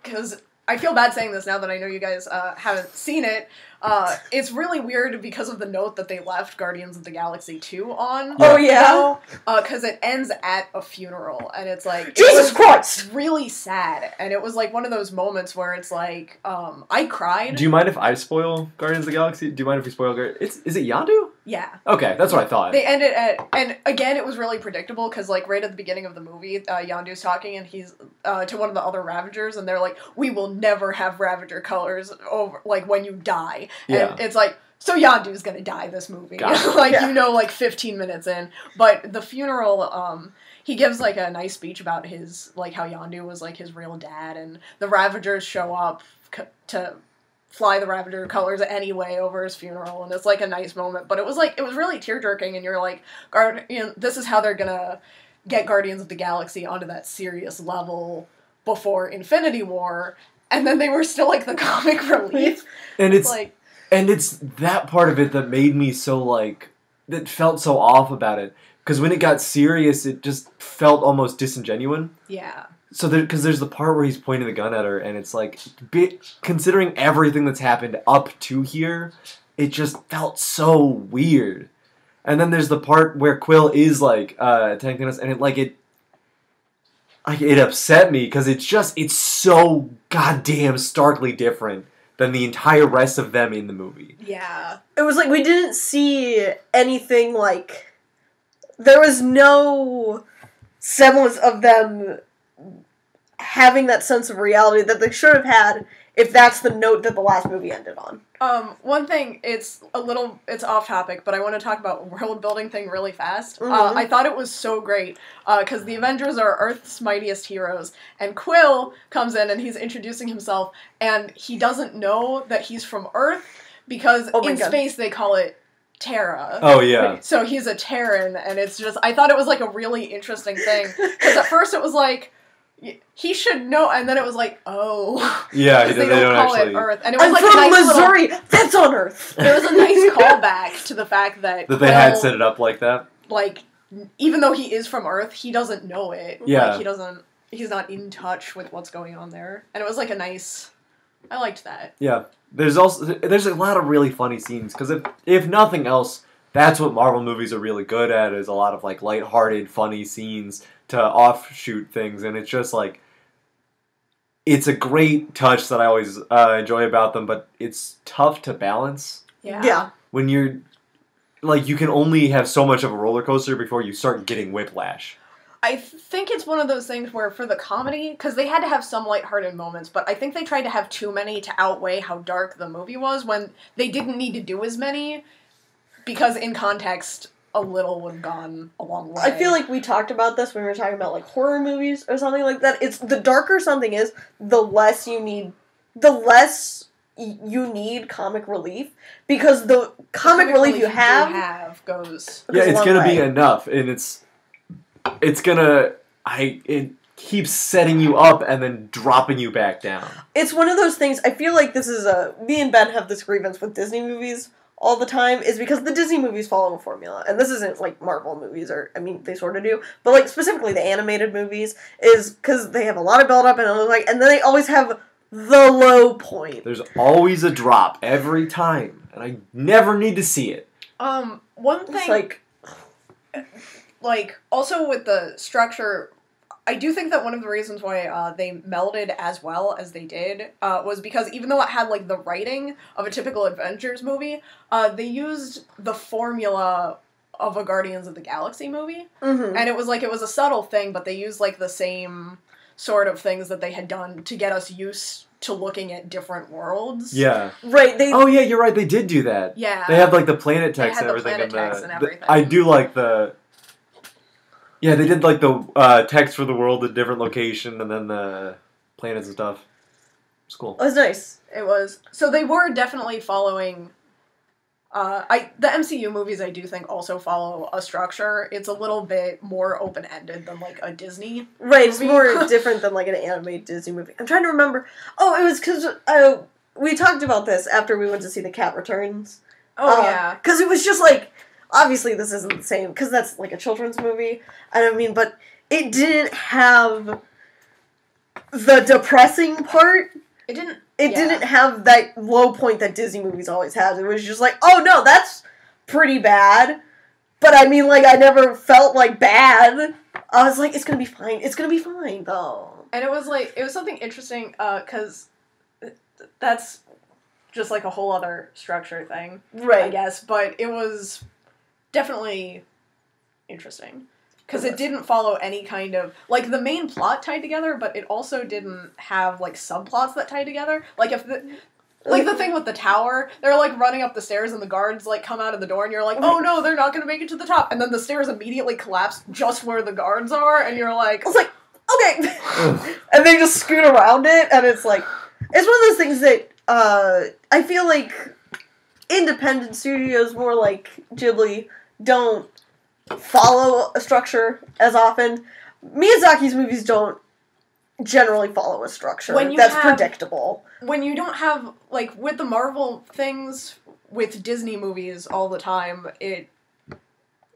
because I feel bad saying this now that I know you guys uh, haven't seen it. Uh, it's really weird because of the note that they left Guardians of the Galaxy 2 on. Oh, yeah? Because it ends at a funeral, and it's like. it Jesus was Christ! Really sad, and it was like one of those moments where it's like, um, I cried. Do you mind if I spoil Guardians of the Galaxy? Do you mind if we spoil Guardians? It's is it Yondu? Yeah. Okay, that's what I thought. They ended at, and again, it was really predictable because, like, right at the beginning of the movie, uh, Yondu's talking, and he's uh, to one of the other Ravagers, and they're like, "We will never have Ravager colors over, like, when you die." Yeah. And it's like, so Yondu's gonna die this movie, [LAUGHS] like Yeah. you know, like 15 minutes in. But the funeral, um, he gives like a nice speech about his, like, how Yondu was like his real dad, and the Ravagers show up c- to fly the Ravager colors anyway over his funeral, and it's like a nice moment. But it was like it was really tear jerking, and you're like, Guard, you know, this is how they're gonna get Guardians of the Galaxy onto that serious level before Infinity War, and then they were still like the [LAUGHS] comic relief. and it's like, and it's that part of it that made me so like that felt so off about it because when it got serious, it just felt almost disingenuous. yeah, So because there's the part where he's pointing the gun at her, and it's like, bi- considering everything that's happened up to here, it just felt so weird. And then there's the part where Quill is like uh, attacking us, and it like it, like it upset me because it's just it's so goddamn starkly different than the entire rest of them in the movie. yeah, It was like we didn't see anything like. There was no semblance of them having that sense of reality that they should have had if that's the note that the last movie ended on. Um, one thing, it's a little, it's off topic, but I want to talk about [LAUGHS] world building thing really fast. Uh, Mhm. I thought it was so great because the Avengers are Earth's mightiest heroes, and Quill comes in and he's introducing himself, and he doesn't know that he's from Earth because Oh in God. space they call it Terra. Oh yeah. So he's a Terran, and it's just, I thought it was like a really interesting thing because at first it was like, y- he should know, and then it was like, oh, Yeah, because [LAUGHS] they, they, they don't, don't call actually it Earth, and it was I'm like from a nice little- Missouri. That's on Earth. there was a nice [LAUGHS] callback to the fact that that they had set it up like that. like even though he is from Earth, he doesn't know it. Yeah. like, he doesn't. He's not in touch with what's going on there, and it was like a nice. I liked that. Yeah. There's also there's a lot of really funny scenes because if if nothing else, that's what Marvel movies are really good at is a lot of like lighthearted, funny scenes to offshoot things, and it's just like it's a great touch that I always uh, enjoy about them, but it's tough to balance Yeah. Yeah. when you're like you can only have so much of a roller coaster before you start getting whiplash. I think it's one of those things where for the comedy, because they had to have some lighthearted moments, but I think they tried to have too many to outweigh how dark the movie was when they didn't need to do as many, because in context, a little would have gone a long way. I feel like we talked about this when we were talking about like horror movies or something like that. It's the darker something is, the less you need, the less y- you need comic relief because the The comic, relief you do have, have goes. yeah, it's gonna way. be enough, and it's it's gonna I it keeps setting you up and then dropping you back down. it's one of those things. I feel like this is a me and Ben have this grievance with Disney movies all the time is because the Disney movies follow a formula, and this isn't like Marvel movies or I mean they sort of do, but like specifically the animated movies is because they have a lot of build up and it like, and then they always have the low point. There's always a drop every time, and I never need to see it. Um, one thing, It's like [SIGHS] like also with the structure i do think that one of the reasons why uh, they melded as well as they did uh, was because even though it had like the writing of a typical adventures movie uh, they used the formula of a guardians of the galaxy movie mhm. and it was like it was a subtle thing but they used like the same sort of things that they had done to get us used to looking at different worlds Yeah. right. They Oh yeah, you're right. They did do that. yeah They had like the planet They text had and the everything. planet and the, text and the- everything. I do like the. Yeah, they did like the uh, text for the world, a different location, and then the planets and stuff. It's cool. it was nice. It was so they were definitely following. Uh, I the MCU movies I do think also follow a structure. It's a little bit more open ended than like a Disney. Right, it's more [LAUGHS] different than like an animated Disney movie. I'm trying to remember. Oh, it was because uh, we talked about this after we went to see The Cat Returns. Oh yeah, Because it was just like, obviously this isn't the same because that's like a children's movie. I don't mean, but it didn't have the depressing part. it didn't. It Yeah. didn't have that low point that Disney movies always have. It was just like, oh no, that's pretty bad. But I mean, like, I never felt like bad. I was like, it's gonna be fine. It's gonna be fine, though. And it was like it was something interesting uh, because that's just like a whole other structure thing, right? I guess. But it was definitely interesting because It didn't follow any kind of like the main plot tied together, but it also didn't have like subplots that tied together. Like if the like the thing with the tower, they're like running up the stairs and the guards like come out of the door and you're like, oh no, they're not gonna make it to the top, and then the stairs immediately collapse just where the guards are, and you're like, I was like, okay. [LAUGHS] [LAUGHS] and they just scoot around it, and it's like, it's one of those things that uh, I feel like independent studios, more like Ghibli, don't follow a structure as often. Miyazaki's movies don't generally follow a structure When you that's have- predictable. when you don't have like with the Marvel things with Disney movies all the time, it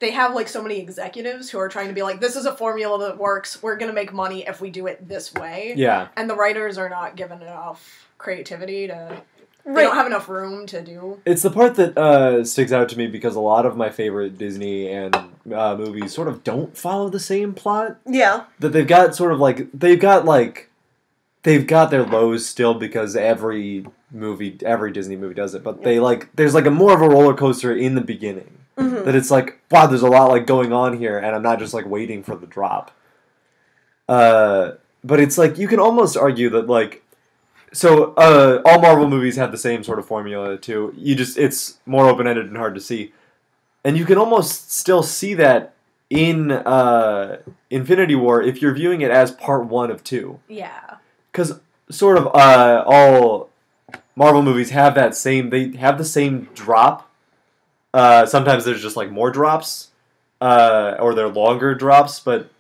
they have like so many executives who are trying to be like, this is a formula that works. We're gonna make money if we do it this way, Yeah. and the writers are not given enough creativity to. They don't have enough room to do. It's the part that uh, sticks out to me because a lot of my favorite Disney and uh, movies sort of don't follow the same plot. Yeah. That they've got sort of like they've got like they've got their lows still because every movie, every Disney movie does it. But they like there's like a more of a roller coaster in the beginning. Mhm. that it's like wow there's a lot like going on here and i'm not just like waiting for the drop uh but it's like you can almost argue that like so uh, all Marvel movies have the same sort of formula too. You just it's more open ended and hard to see, and you can almost still see that in uh, Infinity War if you're viewing it as part one of two, Yeah. because sort of uh, all Marvel movies have that same. They have the same drop. Uh, sometimes there's just like more drops, uh, or they're longer drops, but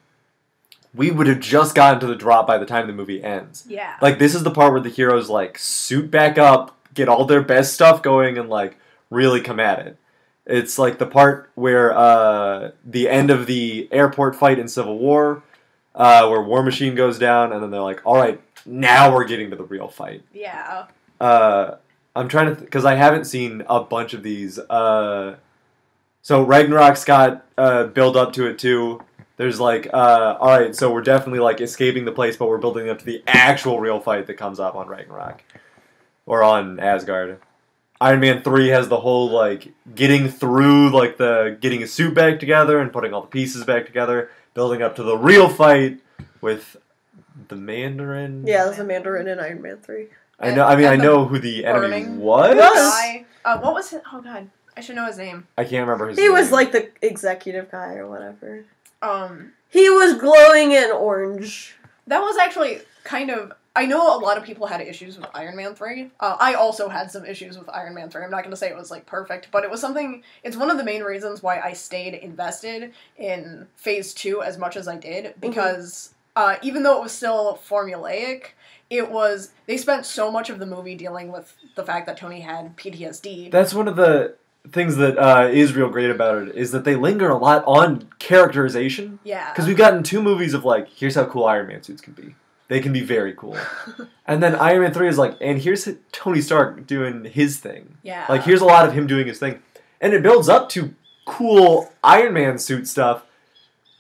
we would have just gotten to the drop by the time the movie ends. Yeah. Like this is the part where the heroes like suit back up, get all their best stuff going, and like really come at it. It's like the part where uh, the end of the airport fight in Civil War, uh, where War Machine goes down, and then they're like, "All right, now we're getting to the real fight." yeah. Uh, I'm trying to because I haven't seen a bunch of these. Uh, so Ragnarok's got uh, build up to it too. There's like, uh, all right, so we're definitely like escaping the place, but we're building up to the actual real fight that comes up on Ragnarok or on Asgard. Iron Man three has the whole like getting through like the getting a suit back together and putting all the pieces back together, building up to the real fight with the Mandarin. Yeah, there's a Mandarin in Iron Man 3. I know. I mean, I know who the enemy burning was. Was? Uh, what was it? Oh god, I should know his name. I can't remember his He name. He was like the executive guy or whatever. Um, He was glowing in orange. that was actually kind of. I know a lot of people had issues with Iron Man 3. Uh, I also had some issues with Iron Man 3. I'm not going to say it was like perfect, but it was something. It's one of the main reasons why I stayed invested in Phase 2 as much as I did, because uh, even though it was still formulaic, it was. They spent so much of the movie dealing with the fact that Tony had PTSD. That's one of the things that uh, is real great about it is that they linger a lot on characterization yeah. because we've gotten two movies of like here's how cool Iron Man suits can be. They can be very cool, [LAUGHS] and then Iron Man three is like, and here's Tony Stark doing his thing. yeah. Like here's a lot of him doing his thing, and it builds up to cool Iron Man suit stuff.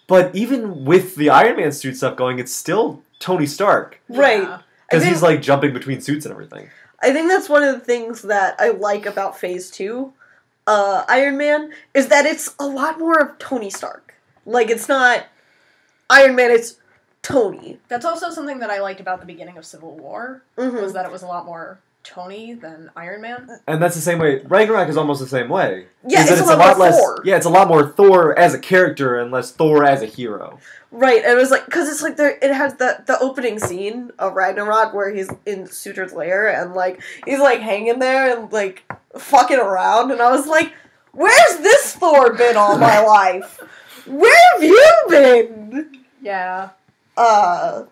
But even with the Iron Man suit stuff going, it's still Tony Stark Right. Yeah. Because he's like jumping between suits and everything. I think that's one of the things that I like about Phase 2, uh, Iron Man, is that it's a lot more of Tony Stark. Like, it's not Iron Man, it's Tony. That's also something that I liked about the beginning of Civil War Mhm. was that it was a lot more Tony than Iron Man. And that's the same way. Ragnarok is almost the same way. Yeah, Is that it's, a lot, more less. Thor. Yeah, it's a lot more Thor as a character and less Thor as a hero. Right, and it was like because it's like there it has the the opening scene of Ragnarok where he's in Surtur's lair and like he's like hanging there and like fucking around and I was like, where's this Thor been all my [LAUGHS] life? Where have you been? Yeah. Uh,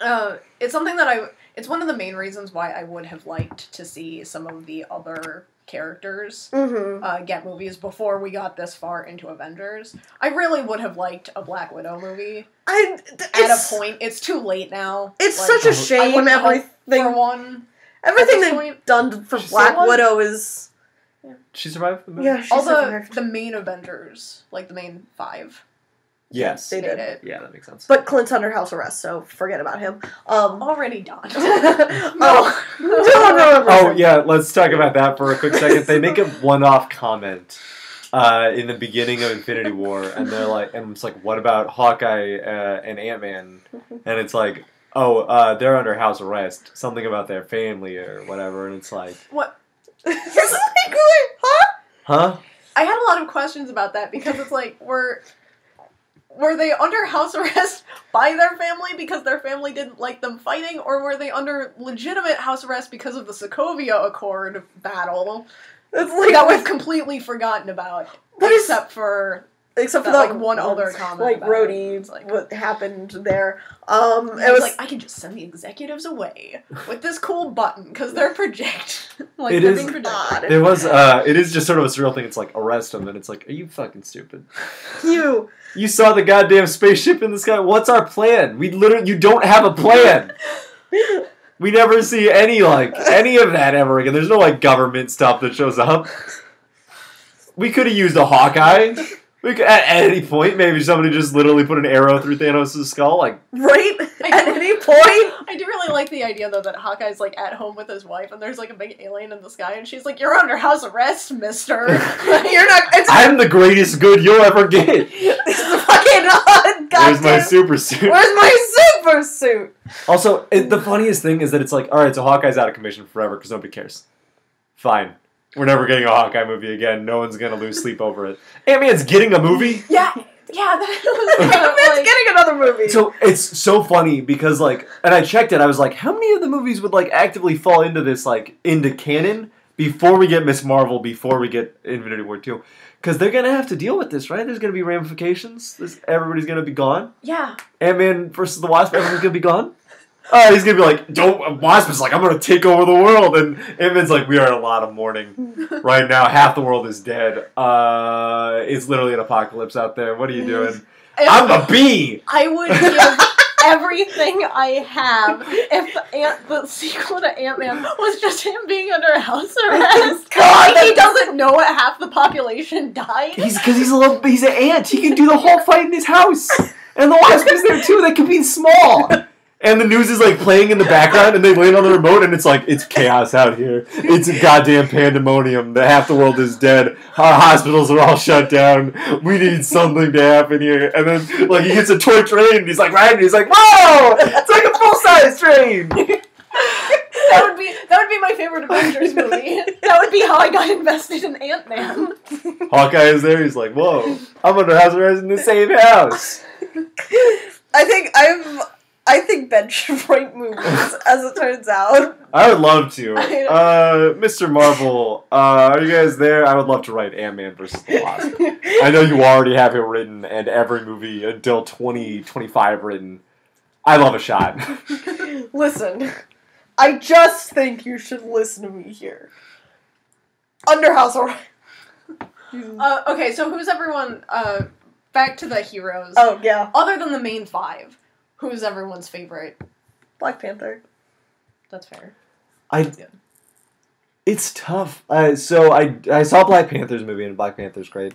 Uh, it's something that I. It's one of the main reasons why I would have liked to see some of the other characters mm-hmm. uh, get movies before we got this far into Avengers. I really would have liked a Black Widow movie. I th- At a point, it's too late now. It's Like, such a shame. Everything, for one. Everything this they've point. done for Black still won. Widow is She survived the movie? yeah. She All the survived. the main Avengers, like the main five, Yes. They did. it. Yeah, that makes sense. but Clint's under house arrest, so forget about him. Um. Already done. [LAUGHS] [LAUGHS] oh, don't remember. Oh yeah, let's talk about that for a quick second. They make a one-off comment uh, in the beginning of Infinity War, and they're like, and it's like, what about Hawkeye uh, and Ant Man? And it's like, oh, uh, they're under house arrest. Something about their family or whatever, and it's like, What? [LAUGHS] It's like, wait, huh? huh? I had a lot of questions about that because it's like were were they under house arrest by their family because their family didn't like them fighting, or were they under legitimate house arrest because of the Sokovia Accord battle It's like that we've completely forgotten about, What is- except for except for that, that like, one other comment like about it. Rhodey, It's like- what happened there. Um, it was was like I can just send the executives away with this cool button because they're project [LAUGHS] like It they're is being projected. odd. There was, uh, it is just sort of a surreal thing. It's like arrest them, and it's like, are you fucking stupid? [LAUGHS] you. You saw the goddamn spaceship in the sky. What's our plan? We literally, you don't have a plan. We never see any like any of that ever again. There's no like government stuff that shows up. We could have used a Hawkeye. We could, at, at any point, maybe somebody just literally put an arrow through Thanos' skull. Like, Right at any point. I do really like the idea though that Hawkeye's like at home with his wife and there's like a big alien in the sky and she's like, You're under house arrest, mister. [LAUGHS] You're not. It's, I'm the greatest good you'll ever get. [LAUGHS] it's the fucking uh, [LAUGHS] There's my goddamn. super suit. Where's my super suit. Also, it, the funniest thing is that it's like, all right, so Hawkeye's out of commission forever because nobody cares. Fine. We're never getting a Hawkeye movie again. No one's gonna lose sleep over it. Ant Man's getting a movie. Yeah, yeah, that was kind of It's like, getting another movie. So it's so funny because like, and I checked it. I was like, how many of the movies would like actively fall into this like into canon before we get Miss Marvel, before we get Infinity War two? Because they're gonna have to deal with this, right? There's gonna be ramifications. This, everybody's gonna be gone. yeah. Ant Man versus the Wasp. Everyone's gonna be gone. Oh, he's gonna be like, don't. Wasp is like, I'm gonna take over the world, and Ant Man's like, we are in a lot of mourning [LAUGHS] right now. Half the world is dead. Uh, it's literally an apocalypse out there. What are you doing? I'm a bee. I would [LAUGHS] give everything I have if the, Ant, the sequel to Ant Man was just him being under house arrest. God, like he doesn't know what half the population died. He's because he's a little. He's an ant. He can do the whole fight in his house, and the wasp is there too. They can be small. [LAUGHS] And the news is like playing in the background, and they land on the remote, and it's like it's chaos out here. It's a goddamn pandemonium. The half the world is dead. Our hospitals are all shut down. We need something to happen here. And then like he gets a toy train, and he's like riding. He's like, whoa! It's like a full size train. That would be that would be my favorite Avengers movie. That would be how I got invested in Ant Man. Hawkeye is there. He's like, whoa! I'm under house arrest in the same house. I think I'm. I think Ben should [LAUGHS] write movies, [LAUGHS] as it turns out. I would love to. [LAUGHS] Uh, Mr. Marvel, uh, are you guys there? I would love to write Ant Man versus the Wasp. I know you already have it written and every movie until 2025 written. I love a shot. Listen, I just think you should listen to me here. Under house arrest. Uh, okay, so who's everyone? Uh, back to the heroes. oh yeah, Other than the main five, who's everyone's favorite? Black Panther. That's fair. I. Yeah. It's tough. Uh, so I I saw Black Panther's movie and Black Panther's great,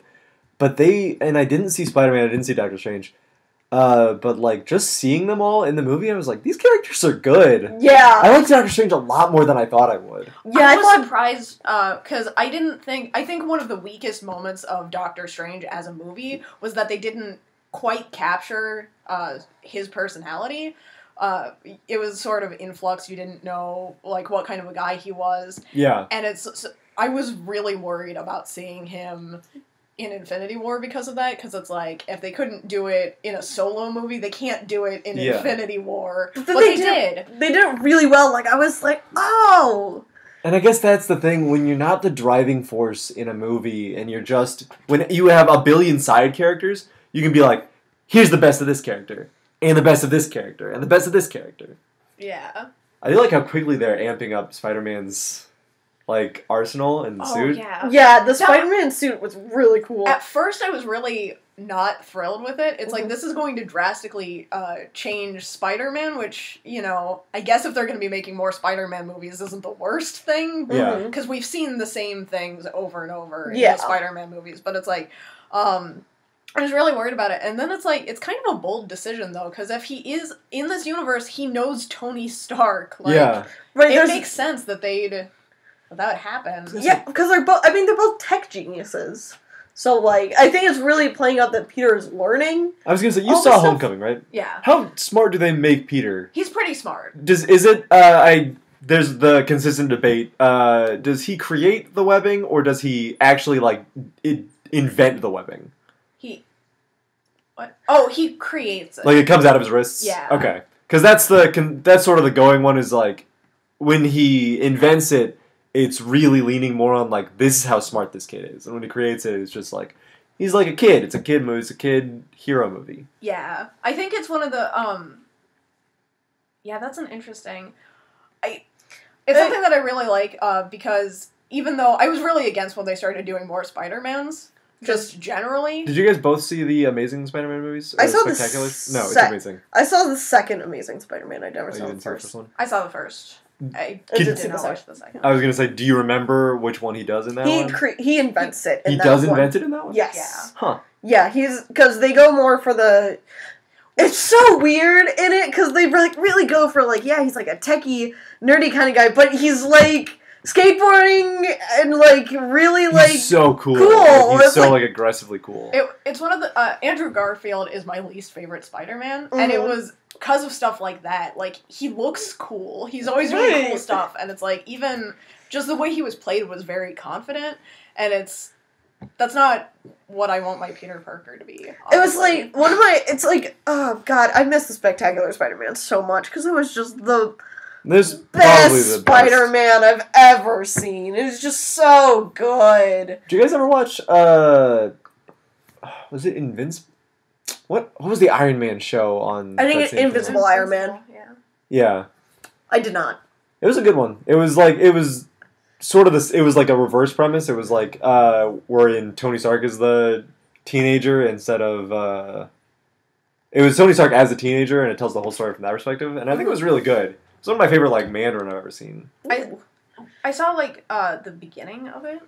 but they and I didn't see Spider Man. I didn't see Doctor Strange. Uh, but like just seeing them all in the movie, I was like, these characters are good. Yeah, I liked Doctor Strange a lot more than I thought I would. yeah. I I, was thought surprised because I didn't think. I think one of the weakest moments of Doctor Strange as a movie was that they didn't quite capture uh, his personality. Uh, it was sort of in flux. You didn't know like what kind of a guy he was, Yeah. and it's. I was really worried about seeing him in Infinity War because of that. Because it's like if they couldn't do it in a solo movie, they can't do it in Yeah. Infinity War. But But, they they, did- did. they did it really well. Like I was like, oh, And I guess that's the thing when you're not the driving force in a movie and you're just when you have a billion side characters, you can be like, here's the best of this character, and the best of this character, and the best of this character. Yeah. I do like how quickly they're amping up Spider-Man's like arsenal and Oh suit. yeah. yeah. The Spider-Man suit was really cool. At first, I was really not thrilled with it. It's Mhm. like this is going to drastically uh, change Spider-Man, which you know, I guess if they're going to be making more Spider-Man movies, isn't the worst thing. Yeah. Mhm. Because we've seen the same things over and over in Yeah. the Spider-Man movies, but it's like, um, I was really worried about it. And then it's like, it's kind of a bold decision though, because if he is in this universe, he knows Tony Stark. Like, yeah. Right. it there's- makes sense that they'd that would happen. Yeah, because they're both. I mean, they're both tech geniuses. So like, I think it's really playing out that Peter is learning. I was gonna say you All the saw stuff- Homecoming, right? Yeah, How smart do they make Peter? he's pretty smart. Does is it? Uh, I there's the consistent debate. Uh, does he create the webbing or does he actually like it, invent the webbing? He. What? Oh, he creates it. Like it comes out of his wrists. Yeah. Okay. Because that's the con- that's sort of the going one is like when he invents it, it's really leaning more on like this is how smart this kid is, and when he creates it, it's just like he's like a kid. It's a kid movie. It's a kid hero movie. yeah, I think it's one of the um. Yeah, that's an interesting. I. It's Uh, something that I really like uh, because even though I was really against when they started doing more Spider Mans, just generally. Did you guys both see the Amazing Spider-Man movies? I Or saw the Spectaculars? No, it's amazing. I saw the second Amazing Spider-Man. I never Oh, saw the didn't the first. first one. I saw the first. Mm. I I did see did the not watch the second. I was gonna say, do you remember which one he does in that He one? cre- he invents it. In he that does one. invent it in that one. Yes. Huh. Yeah, he's because they go more for the. It's so weird in it because they like really go for like yeah he's like a techie nerdy kind of guy but he's like skateboarding and like really like he's so cool. cool. He's It's so like- like, aggressively cool. It, it's one of the uh, Andrew Garfield is my least favorite Spider-Man, and it Mhm. was because of stuff like that. Like he looks cool. He's always doing cool stuff, and it's like even just the way he was played was very confident, and it's that's not what I want my Peter Parker to be. It was like one of my. It's like oh god, I miss the Spectacular Spider-Man so much because it was just the There's probably best the best. Spider-Man I've ever seen. It was just so good. Did you guys ever watch? uh Was it Invincible? What What was the Iron Man show on? I think that it- same channel? Invincible Iron Man. Yeah. Yeah, I did not. it was a good one. It was like it was sort of this. It was like a reverse premise. It was like uh wherein Tony Stark is the teenager instead of. uh It was Tony Stark as a teenager, and it tells the whole story from that perspective. And I think it was really good. It's one of my favorite like Mandarin I've ever seen. I- I saw like uh the beginning of it.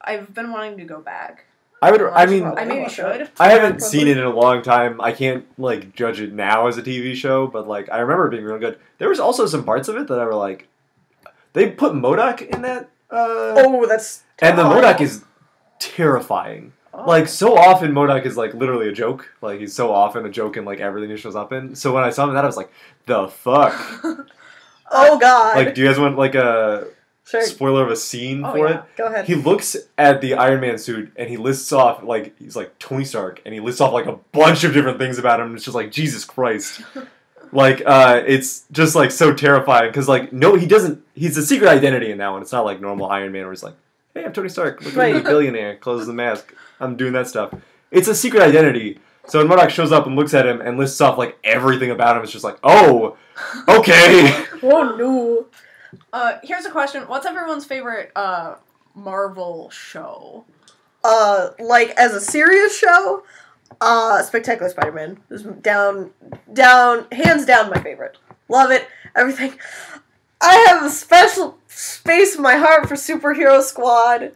I've been wanting to go back. I would. I mean, I maybe should. I haven't seen it in a long time. I can't like judge it now as a TV show, but like I remember it being real good. There was also some parts of it that I were like, they put MODOK in that, uh, Oh, that's and the terrifying. MODOK is terrifying. Oh. Like so often, MODOK is like literally a joke. Like he's so often a joke in like everything he shows up in. So when I saw him in that, I was like, the fuck. [LAUGHS] Oh god. like, do you guys want like a sure. spoiler of a scene Oh, for yeah. it? Go ahead. He looks at the Iron Man suit and he lists off like he's like Tony Stark and he lists off like a bunch of different things about him. And it's just like Jesus Christ. [LAUGHS] like uh, it's just like so terrifying because like no, he doesn't. He's a secret identity in that one. It's not like normal Iron Man where he's like, hey, I'm Tony Stark. Look at me, billionaire. Closes the mask. I'm doing that stuff. It's a secret identity. So when MODOK shows up and looks at him and lists off like everything about him, it's just like, oh, okay. [LAUGHS] oh no. Uh, here's a question: What's everyone's favorite uh Marvel show? Uh, like as a serious show, uh, Spectacular Spider-Man is down, down, hands down my favorite. Love it. Everything. I have a special space in my heart for Superhero Squad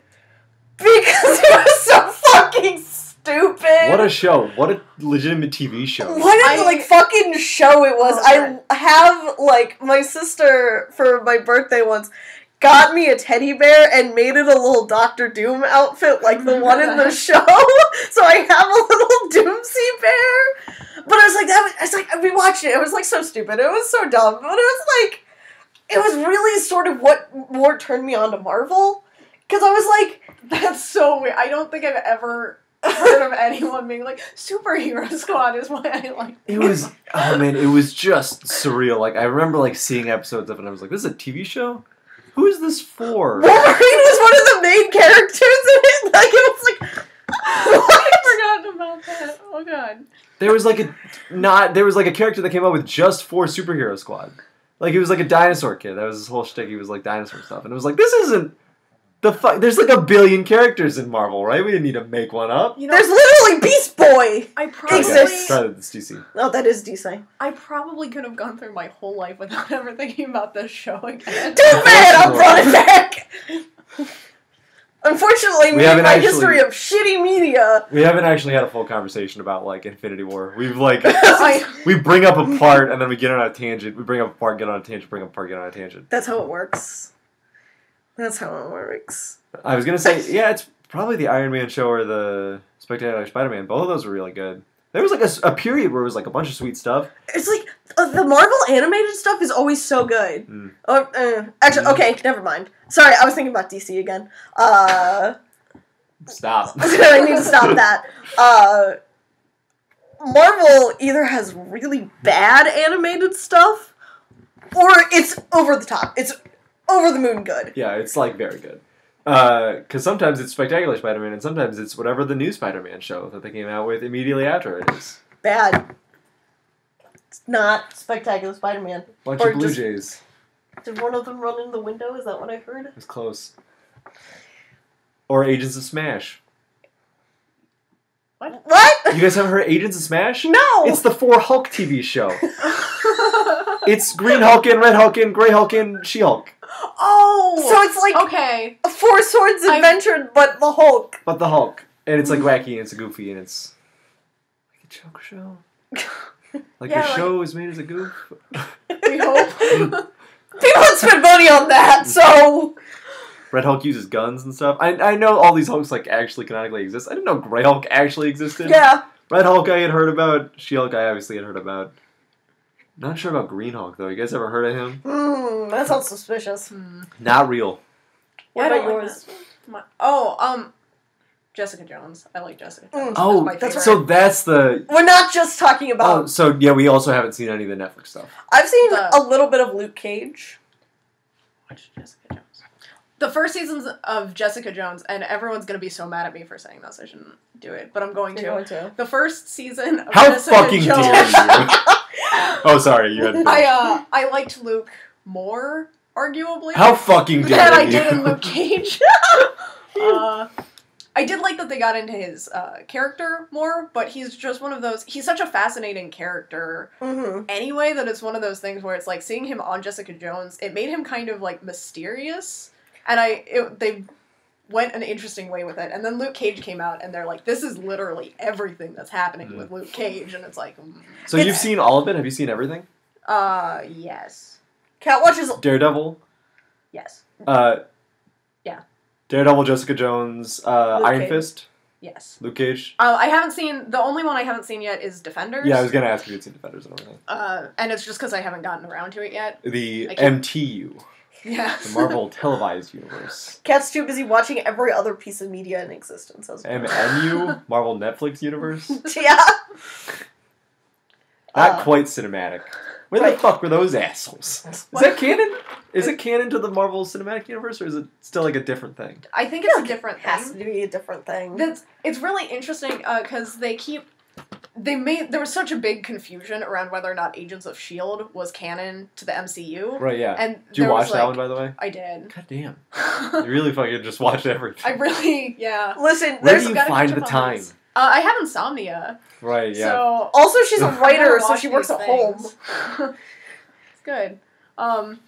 because [LAUGHS] it was so fucking stupid. what a show. What a legitimate TV show. What a I- like fucking show it was. Oh, I have like my sister for my birthday once got me a teddy bear and made it a little Doctor Doom outfit like the one in the [LAUGHS] show. [LAUGHS] So I have a little Doomsy bear. But I was like that was, I was like we watched it. It was like so stupid. It was so dumb. But it was like it was really sort of what more turned me on to Marvel. Cause I was like That's so weird. I don't think I've ever heard of anyone being like superhero squad is why I like. It was oh man, it was just surreal. Like I remember like seeing episodes of it and I was like, this is a TV show? Who is this for? Wolverine was one of the main characters in it. [LAUGHS] Like it was like [LAUGHS] I forgotten about that. Oh god. There was like a not there was like a character that came up with just for superhero squad. Like he was like a dinosaur kid. That was his whole shtick. He was like dinosaur stuff. And it was like, this isn't the fuck there's like a billion characters in Marvel, right? We didn't need to make one up. You know, There's literally Beast Boy. I probably Exists. try this DC. Oh, that is DC. I probably could have gone through my whole life without [LAUGHS] ever thinking about this show again. Too bad I brought it back. Unfortunately, We me haven't my actually- history of shitty media. We haven't actually had a full conversation about like Infinity War. We've like [LAUGHS] I, [LAUGHS] we bring up a part and then we get on a tangent. We bring up a part, get on a tangent, bring up a part, get on a tangent. That's how it works. That's how it works. I was gonna say, yeah, it's probably the Iron Man show or the Spectacular Spider-Man. Both of those were really good. There was like a period where it was like a bunch of sweet stuff. It's like uh, the Marvel animated stuff is always so good. Mm. Oh, uh, actually, okay, never mind. Sorry, I was thinking about DC again. Uh, Stop. [LAUGHS] I need to stop that. Uh, Marvel either has really bad animated stuff, or it's over the top. It's over the moon good. Yeah, it's like very good. Uh, because sometimes it's Spectacular Spider-Man, and sometimes it's whatever the new Spider-Man show that they came out with immediately after it is. Bad. It's not Spectacular Spider-Man. Bunch Or of Blue just- Jays. Did one of them run in the window? Is that what I heard? It's close. Or Agents of Smash. What? What? You guys haven't heard Agents of Smash? [LAUGHS] No. It's the Four Hulk TV show. [LAUGHS] It's Green Hulk and Red Hulk and Gray Hulk and She Hulk. Oh, so it's like okay. a Four Swords I- adventure, but the Hulk. But the Hulk. And it's like wacky and it's goofy and it's like a joke show. [LAUGHS] Like Yeah, the like- show is made as a goof. We hope. [LAUGHS] [LAUGHS] People would spend money on that, so Red Hulk uses guns and stuff. I I know all these Hulks like actually canonically exist. I didn't know Grey Hulk actually existed. Yeah. Red Hulk I had heard about. She Hulk I obviously had heard about. Not sure about Green Hulk though. You guys ever heard of him? Hmm, that sounds suspicious. Hmm. Not real. What about don't like yours? Oh, um, Jessica Jones. I like Jessica. Jones. Mm. Oh, my that's favorite. So that's the. We're not just talking about. Oh, so yeah, we also haven't seen any of the Netflix stuff. I've seen the- a little bit of Luke Cage. Watch Jessica Jones. The first seasons of Jessica Jones, and everyone's gonna be so mad at me for saying this. I shouldn't do it, but I'm going to. You're going to. The first season of How Jessica fucking Jones, dare you? [LAUGHS] [LAUGHS] Oh, sorry, you had. to I uh I liked Luke more, arguably. How fucking dare than I you? did in [LAUGHS] Luke Cage. [LAUGHS] uh, I did like that they got into his uh, character more, but he's just one of those. He's such a fascinating character Mm-hmm. anyway that it's one of those things where it's like seeing him on Jessica Jones. It made him kind of like mysterious, and I it, they went an interesting way with it. And then Luke Cage came out, and they're like, "This is literally everything that's happening Mhm. with Luke Cage," and it's like, mm, So you've seen all of it? Have you seen everything? uh, yes, Cat watches. Daredevil, yes, uh, Yeah. Daredevil, Jessica Jones, uh, Iron Cage. Fist, yes. Luke Cage. Uh, I haven't seen the only one I haven't seen yet is Defenders. Yeah, I was gonna ask if you'd seen Defenders and everything. Uh, and it's just because I haven't gotten around to it yet. The MTU, Yeah. the Marvel televised universe. [LAUGHS] Cat's too busy watching every other piece of media in existence. As well. MMU, [LAUGHS] Marvel Netflix universe. [LAUGHS] yeah. Not Uh, quite cinematic. Where the right. fuck were those assholes? Is that canon? Is it canon to the Marvel Cinematic Universe, or is it still like a different thing? I think it's a different It different has thing. to be a different thing. That's it's really interesting because they keep they made there was such a big confusion around whether or not Agents of Shield was canon to the MCU. Right? Yeah. And Did you there watch was, that like- one, by the way? I did. God damn! [LAUGHS] You really fucking just watched everything. I really yeah. Listen, Where do you gotta find the time? Uh, I have insomnia, Right? Yeah. so also she's a [LAUGHS] writer, so she works these at home. [LAUGHS] it's good. Um,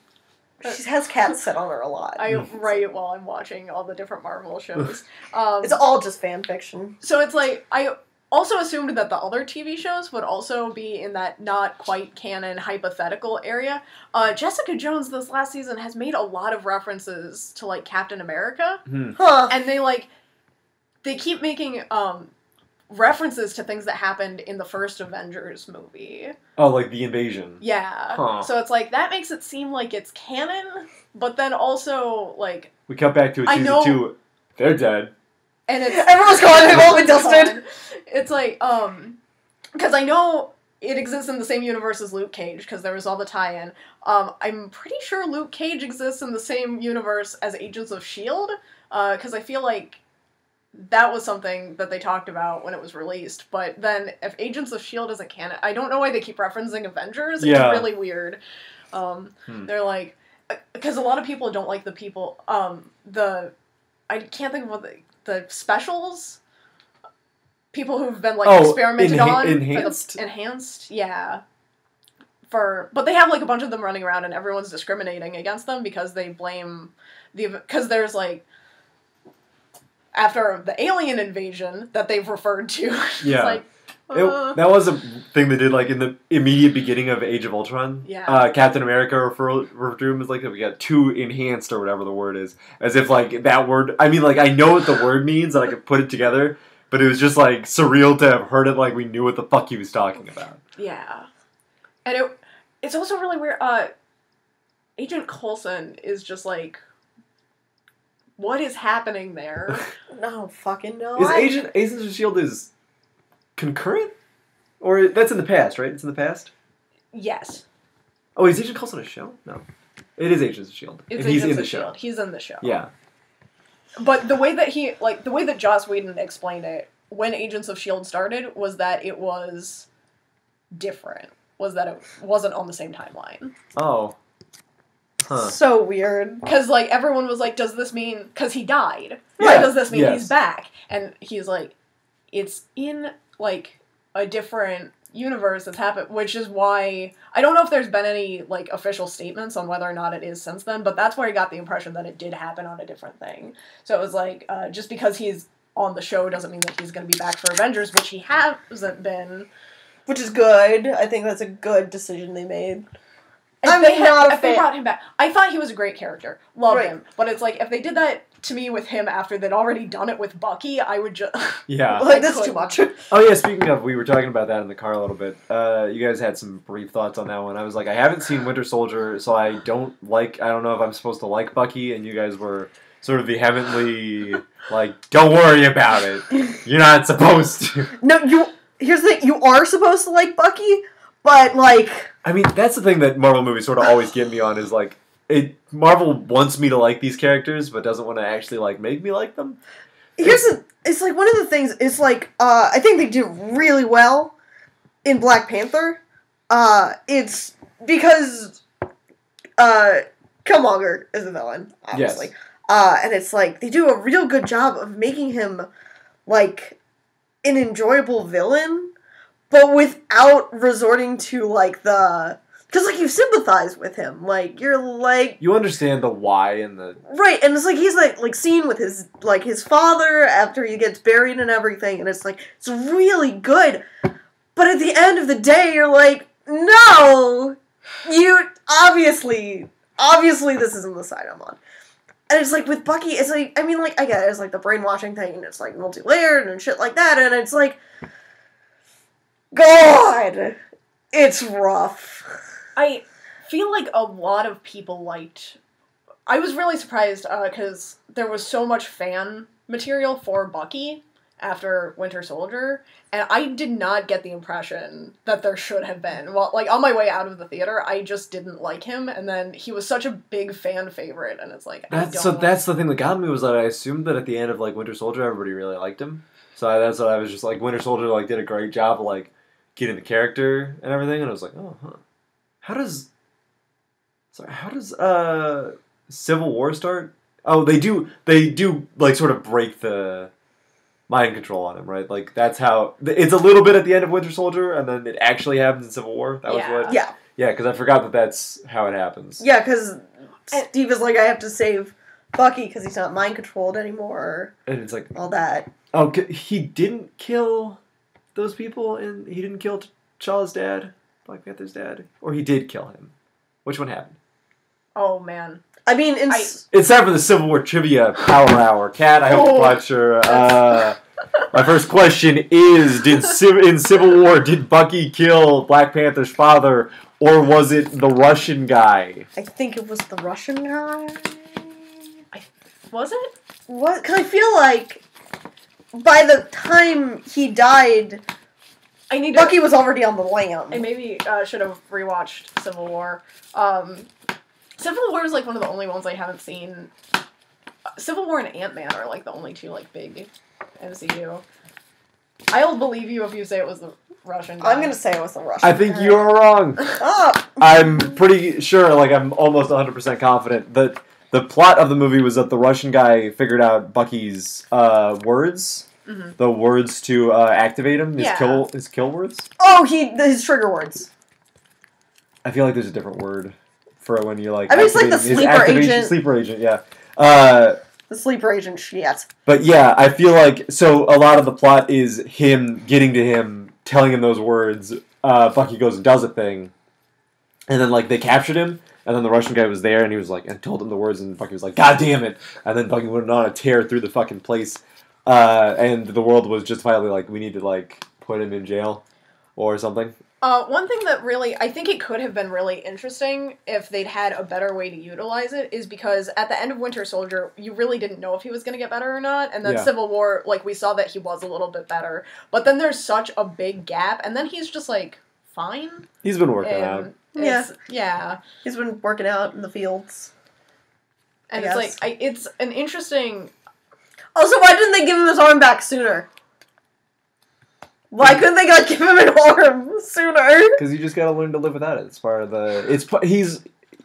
She has cats sit on her a lot. I write while I'm watching all the different Marvel shows. Um, it's all just fan fiction. So it's like I also assumed that the other TV shows would also be in that not quite canon hypothetical area. Uh, Jessica Jones this last season has made a lot of references to like Captain America, Hmm. Huh. and they like they keep making um references to things that happened in the first Avengers movie. Oh, like the invasion. Yeah. Huh. So it's like that makes it seem like it's canon, but then also like We cut back to it I season know- two. They're dead. And it's Everyone's gone. They've all been [LAUGHS] dusted. It's like um, because I know it exists in the same universe as Luke Cage because there was all the tie-in. Um, I'm pretty sure Luke Cage exists in the same universe as Agents of Shield because I feel like that was something that they talked about when it was released. But then if Agents of Shield isn't canon, I don't know why they keep referencing Avengers. Yeah. It's really weird. Um, Hmm. They're like because a lot of people don't like the people um the I can't think of what the, the specials people who've been like Oh, experimented enha- on for the- enhanced? enhanced yeah for but they have like a bunch of them running around and everyone's discriminating against them because they blame the because there's like after the alien invasion that they've referred to [LAUGHS] it's Yeah. like It- uh, that was a thing they did like in the immediate beginning of Age of Ultron. Yeah. Uh, Captain America refer referred to him as like we got two enhanced or whatever the word is, as if like that word. I mean, like I know what the word means and I could put it together, but it was just like surreal to have heard it like we knew what the fuck he was talking about. Yeah, and it it's also really weird. Uh, Agent Coulson is just like, what is happening there? [LAUGHS] No fucking no. Is I- Agent Agents of Shield is concurrent, or that's in the past, right? It's in the past. yes, Oh, is Agent Coulson a show? No, it is Agents of Shield, it's and he's Agents in the of show. Shield. He's in the show. Yeah. but the way that he like the way that Joss Whedon explained it when Agents of Shield started was that it was different. Was that it wasn't on the same timeline? Oh. Huh. So weird. Because like everyone was like, "Does this mean?" Because he died. Yeah, Right? Does this mean yes. he's back? And he's like, "It's in like a different universe that's happened," which is why I don't know if there's been any like official statements on whether or not it is since then. But that's where I got the impression that it did happen on a different thing. So it was like, uh, just because he's on the show doesn't mean that he's going to be back for Avengers, which he hasn't been. Which is good. I think that's a good decision they made. If I'm they had- not a if they fan. brought him back, I thought he was a great character. Loved Right. him, but it's like if they did that to me with him after they'd already done it with Bucky, I would just. [LAUGHS] Yeah. [LAUGHS] like that's too much. [LAUGHS] Oh yeah, speaking of, we were talking about that in the car a little bit. Uh, you guys had some brief thoughts on that one. I was like, I haven't seen Winter Soldier, so I don't like. I don't know if I'm supposed to like Bucky, and you guys were sort of vehemently like, "Don't worry about it. You're not supposed to." No, you. Here's the thing. You are supposed to like Bucky, but like, I mean, that's the thing that Marvel movies sort of always get me on is like, it. Marvel wants me to like these characters, but doesn't want to actually like make me like them. here's the. It's like one of the things. It's like uh, I think they do really well in Black Panther. Uh, it's because uh, Killmonger is the villain, obviously. Uh, and it's like they do a real good job of making him like an enjoyable villain, but without resorting to like the because like you sympathize with him, like you're like You understand the why and the right, and it's like he's like like seen with his like his father after he gets buried and everything, and it's like it's really good, but at the end of the day, you're like no, you obviously obviously this isn't the side I'm on. And it's like with Bucky, it's like I mean, like I get it, it's like the brainwashing thing, and it's like multi-layered and shit like that, and it's like, God, it's rough. I feel like a lot of people liked. I was really surprised uh, because there was so much fan material for Bucky after Winter Soldier, and I did not get the impression that there should have been. Well, like on my way out of the theater, I just didn't like him, and then he was such a big fan favorite, and it's like I That's so. like- That's the thing that got me was that I assumed that at the end of like Winter Soldier, everybody really liked him. So I, that's what I was just like. Winter Soldier like did a great job of like getting the character and everything, and I was like, oh, huh. How does? Sorry, how does uh Civil War start? Oh, they do. They do like sort of break the mind control on him, right? Like that's how it's a little bit at the end of Winter Soldier, and then it actually happens in Civil War. That Yeah. was what. Yeah, Yeah, because I forgot that that's how it happens. yeah, because Steve is like, I have to save Bucky because he's not mind controlled anymore. And it's like, All that. Oh, he didn't kill those people, and he didn't kill T'Challa's dad, Black Panther's dad, or he did kill him. Which one happened? oh man, I mean, in I- s- It's time for the Civil War trivia power hour. Cat, I hope Oh. you watch your. Uh, my first question is: Did in Civil War did Bucky kill Black Panther's father, or was it the Russian guy? I think it was the Russian guy. I, was it? What? Because I feel like by the time he died, I need to. Bucky was already on the lam. I maybe uh, should have rewatched Civil War. Um, Civil War is like one of the only ones I haven't seen. Civil War and Ant Man are like the only two like big MCU. I'll believe you if you say it was the Russian. Guy. I'm gonna say it was the Russian. I think you are wrong. Oh, I'm pretty sure, like I'm almost 100% confident that the plot of the movie was that the Russian guy figured out Bucky's uh, words, Mhm. the words to uh, activate him, his Yeah. kill his kill words. oh, he his trigger words. I feel like there's a different word for when you're like. I mean, it's like the sleeper agent. Sleeper agent, yeah. Uh, The sleeper agent shit. but yeah, I feel like so a lot of the plot is him getting to him, telling him those words. Uh, Bucky goes and does a thing, and then like they captured him, and then the Russian guy was there, and he was like and told him the words, and Bucky was like, "God damn it!" And then Bucky went on a tear through the fucking place, uh, and the world was justifiably like, "We need to like put him in jail." Or something. Uh, one thing that really, I think it could have been really interesting if they'd had a better way to utilize it is because at the end of Winter Soldier, you really didn't know if he was going to get better or not. And then Yeah. Civil War, like, we saw that he was a little bit better. But then there's such a big gap, and then he's just, like, fine. He's been working out. And it's, yeah. He's been working out in the fields. And I it's guess. like, I, it's an interesting. Also, why didn't they give him his arm back sooner? Why couldn't they like [LAUGHS] give him an arm sooner? because you just got to learn to live without it. It's part of the. It's he's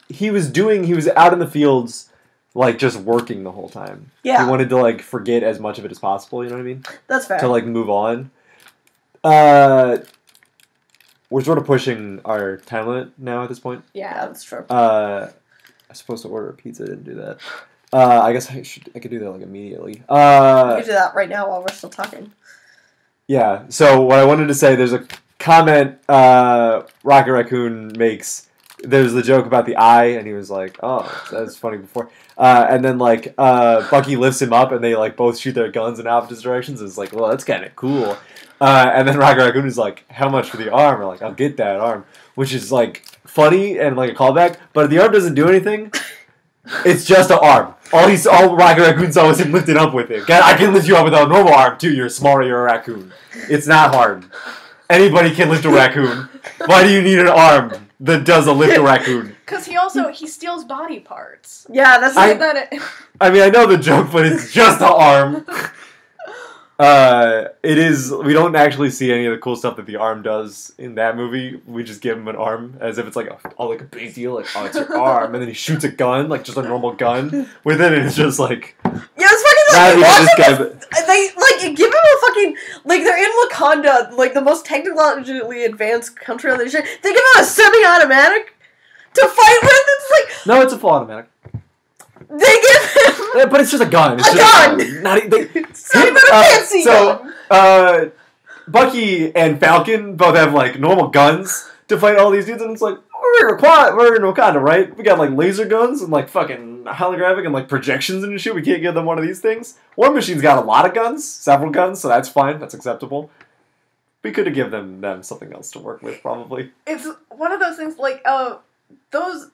he was doing he was out in the fields like just working the whole time. Yeah. He wanted to like forget as much of it as possible. You know what I mean? That's fair. To like move on. Uh, we're sort of pushing our time limit now at this point. yeah, Yeah. that's true. Uh, I was supposed to order a pizza. I Didn't do that. Uh, I guess I should. I could do that like immediately. Uh, can do that right now while we're still talking. Yeah. So what I wanted to say, there's a comment uh, Rocket Raccoon makes there's the joke about the eye, and he was like, "Oh, that's funny." Before, uh, and then like uh, Bucky lifts him up, and they like both shoot their guns in opposite directions. It's like, well, that's kind of cool. Uh, and then Rocket Raccoon is like, "How much for the arm?" Or like, "I'll get that arm," which is like funny and like a callback. But the arm doesn't do anything. It's just an arm. All he's all Rocket Raccoon saw was him [LAUGHS] lifting up with it. I can lift you up with a normal arm too. You're smaller. You're a raccoon. It's not hard. Anybody can lift a raccoon. Why do you need an arm that does a lift a raccoon? [LAUGHS] Because he also he steals body parts. Yeah, that's So I- that it, I mean, I know the joke, but it's just an arm. [LAUGHS] Uh, it is. We don't actually see any of the cool stuff that the arm does in that movie. We just give him an arm as if it's like a, oh, like a big deal. Like, oh, it's your [LAUGHS] arm, and then he shoots a gun, like just a normal gun with it, and it's just like yeah, it's fucking like, this guy. But They like give him a fucking like they're in Wakanda, like the most technologically advanced country on the shit. They give him a semi-automatic to fight with. It's like no, it's a full automatic. They give him Yeah, but it's just a gun. It's A just gun! A gun. Not, e- they, it's not even a [LAUGHS] Uh, fancy so- gun. uh, Bucky and Falcon both have like normal guns to fight all these dudes, and it's like we're in Wakanda, we're in Wakanda, right? We got like laser guns and like fucking holographic and like projections and shit. We can't give them one of these things. War Machine's got a lot of guns, several guns, so that's fine. That's acceptable. We could have given them, them something else to work with, probably. it's one of those things like uh those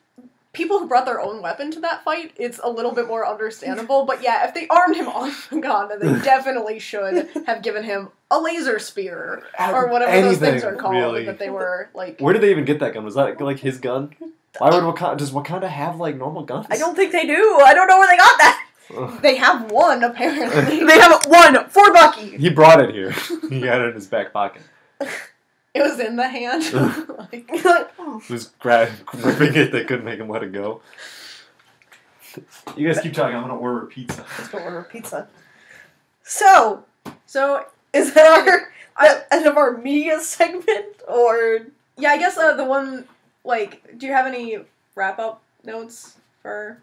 people who brought their own weapon to that fight. It's a little bit more understandable. But yeah, if they armed him [LAUGHS] on Uganda, they [LAUGHS] definitely should have given him a laser spear or whatever those things are called really. that they were like. Where did they even get that gun? Was that like his gun? [LAUGHS] Why would Wakanda? Does Wakanda have like normal guns? I don't think they do. I don't know where they got that. Ugh. They have one apparently. They have one for Bucky. He brought it here. he had it in his back pocket. It was in the hand. [LAUGHS] like, He was gra- gripping it. They couldn't make him let it go. You guys keep talking. I'm gonna order pizza. Let's go order pizza. So, so is that our I- end of our media segment, or yeah, I guess uh, the one like, do you have any wrap up notes for?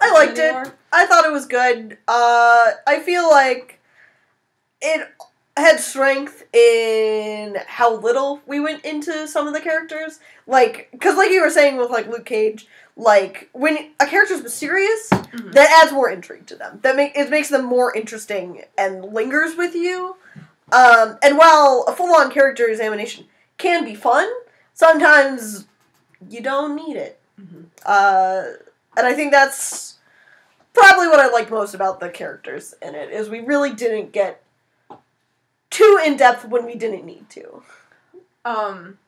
I liked it. I thought it was good. Uh, I feel like it had strength in how little we went into some of the characters. Like, because like you were saying with like Luke Cage, like when a character's mysterious, Mhm. that adds more intrigue to them. That make it makes them more interesting and lingers with you. Um, and while a full-on character examination can be fun, sometimes you don't need it. Mhm. Uh, and I think that's probably what I liked most about the characters in it is we really didn't get too in depth when we didn't need to. Um,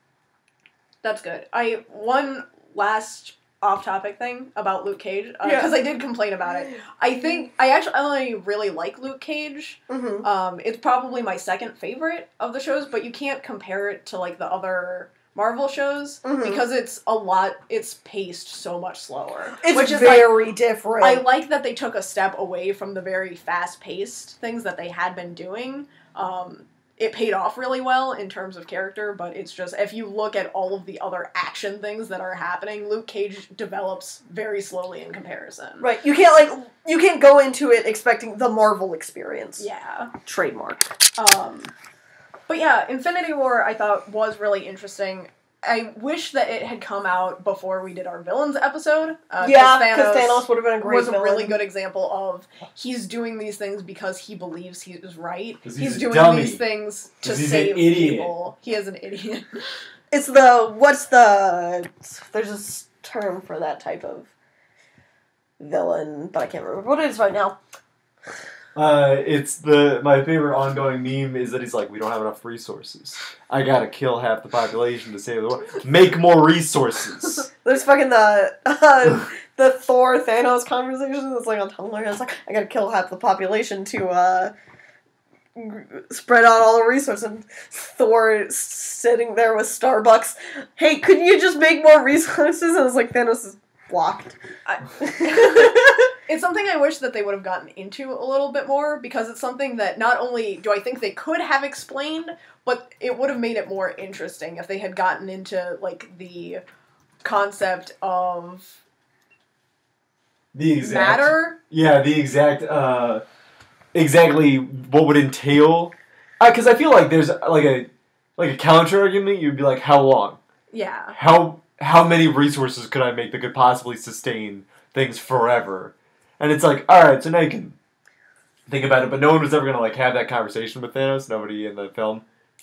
that's good. I one last off-topic thing about Luke Cage because Yeah. I did complain about it. [LAUGHS] I think I actually I only really like Luke Cage. Mm-hmm. Um, it's probably my second favorite of the shows, but you can't compare it to like the other Marvel shows Mhm. because it's a lot. It's paced so much slower, It's which is like very different. I like that they took a step away from the very fast paced things that they had been doing. Um, it paid off really well in terms of character, but it's just if you look at all of the other action things that are happening, Luke Cage develops very slowly in comparison. right. You can't like you can't go into it expecting the Marvel experience. Yeah. Trademark. Um, but yeah, Infinity War I thought was really interesting. I wish that it had come out before we did our villains episode. Uh, 'cause yeah, because Thanos would have been a great was a really good example of he's doing these things because he believes he is right. He's, he's a doing dummy. these things to he's an save idiot. people. He is an idiot. [LAUGHS] It's the what's the there's a s- term for that type of villain, but I can't remember what it is right now. Uh, it's the my favorite ongoing meme is that he's like, we don't have enough resources. I gotta kill half the population to save the world. Make more resources. [LAUGHS] There's fucking the uh, the Thor Thanos conversation that's like on Tumblr. It's like I gotta kill half the population to uh, g- spread out all the resources. And Thor is sitting there with Starbucks. Hey, couldn't you just make more resources? And it's like Thanos is blocked. [LAUGHS] [LAUGHS] It's something I wish that they would have gotten into a little bit more because it's something that not only do I think they could have explained, but it would have made it more interesting if they had gotten into like the concept of The exact matter. Yeah, the exact uh, exactly what would entail. Because I feel like there's like a like a counter argument. You'd be like, how long? Yeah. How how many resources could I make that could possibly sustain things forever? And it's like, all right, so now you can think about it, but no one was ever gonna like have that conversation with Thanos. Nobody in the film,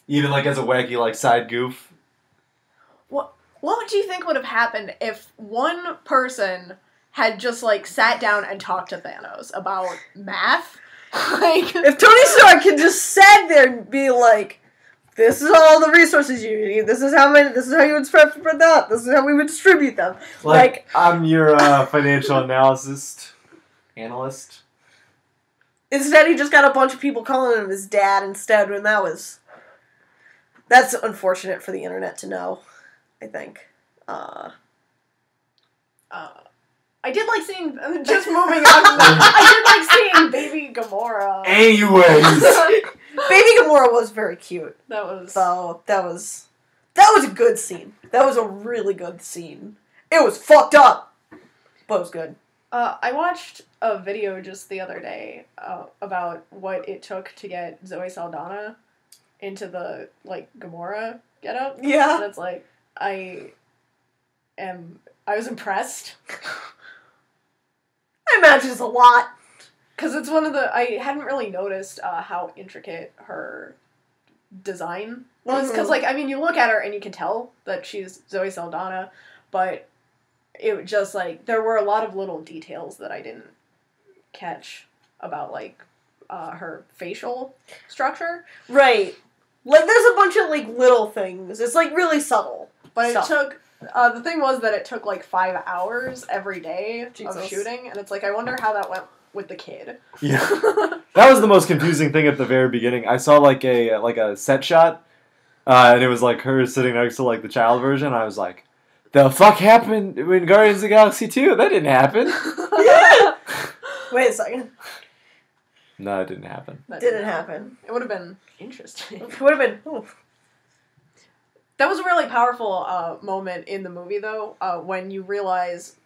even like as a wacky like side goof. What What do you think would have happened if one person had just like sat down and talked to Thanos about math? [LAUGHS] like, If Tony Stark could just sat there and be like, "This is all the resources you need. This is how many. This is how you would spread spread that. This is how we would distribute them." Like, I'm your uh, financial analyst analyst. Instead, he just got a bunch of people calling him his dad instead, and that was that's unfortunate for the internet to know. I think. Uh, uh, I did like seeing. [LAUGHS] Just moving on I did like seeing Baby Gamora. Anyways, [LAUGHS] Baby Gamora was very cute, that was. so that was that was a good scene. That was a really good scene. It was fucked up, but it was good. Uh, I watched a video just the other day uh, about what it took to get Zoe Saldana into the like Gamora getup. Yeah. And it's like I am. I was impressed [LAUGHS] I imagine it's a lot. because it's one of the. I hadn't really noticed uh, how intricate her design was. Because Mhm. like I mean, you look at her and you can tell that she's Zoe Saldana, but it just like there were a lot of little details that I didn't catch about like uh, her facial structure. Right. Like there's a bunch of like little things. It's like really subtle. But it took. Uh, the thing was that it took like five hours every day of shooting, and it's like I wonder how that went with the kid. yeah, [LAUGHS] that was the most confusing thing at the very beginning. I saw like a like a set shot, uh, and it was like her sitting next to like the child version. I was like, "The fuck happened in Guardians of the Galaxy 2? That didn't happen." [LAUGHS] Wait a second. no, it didn't happen. That Didn't happen. It would have been interesting. It would have been. ooh. That was a really powerful uh, moment in the movie, though, uh, when you realize,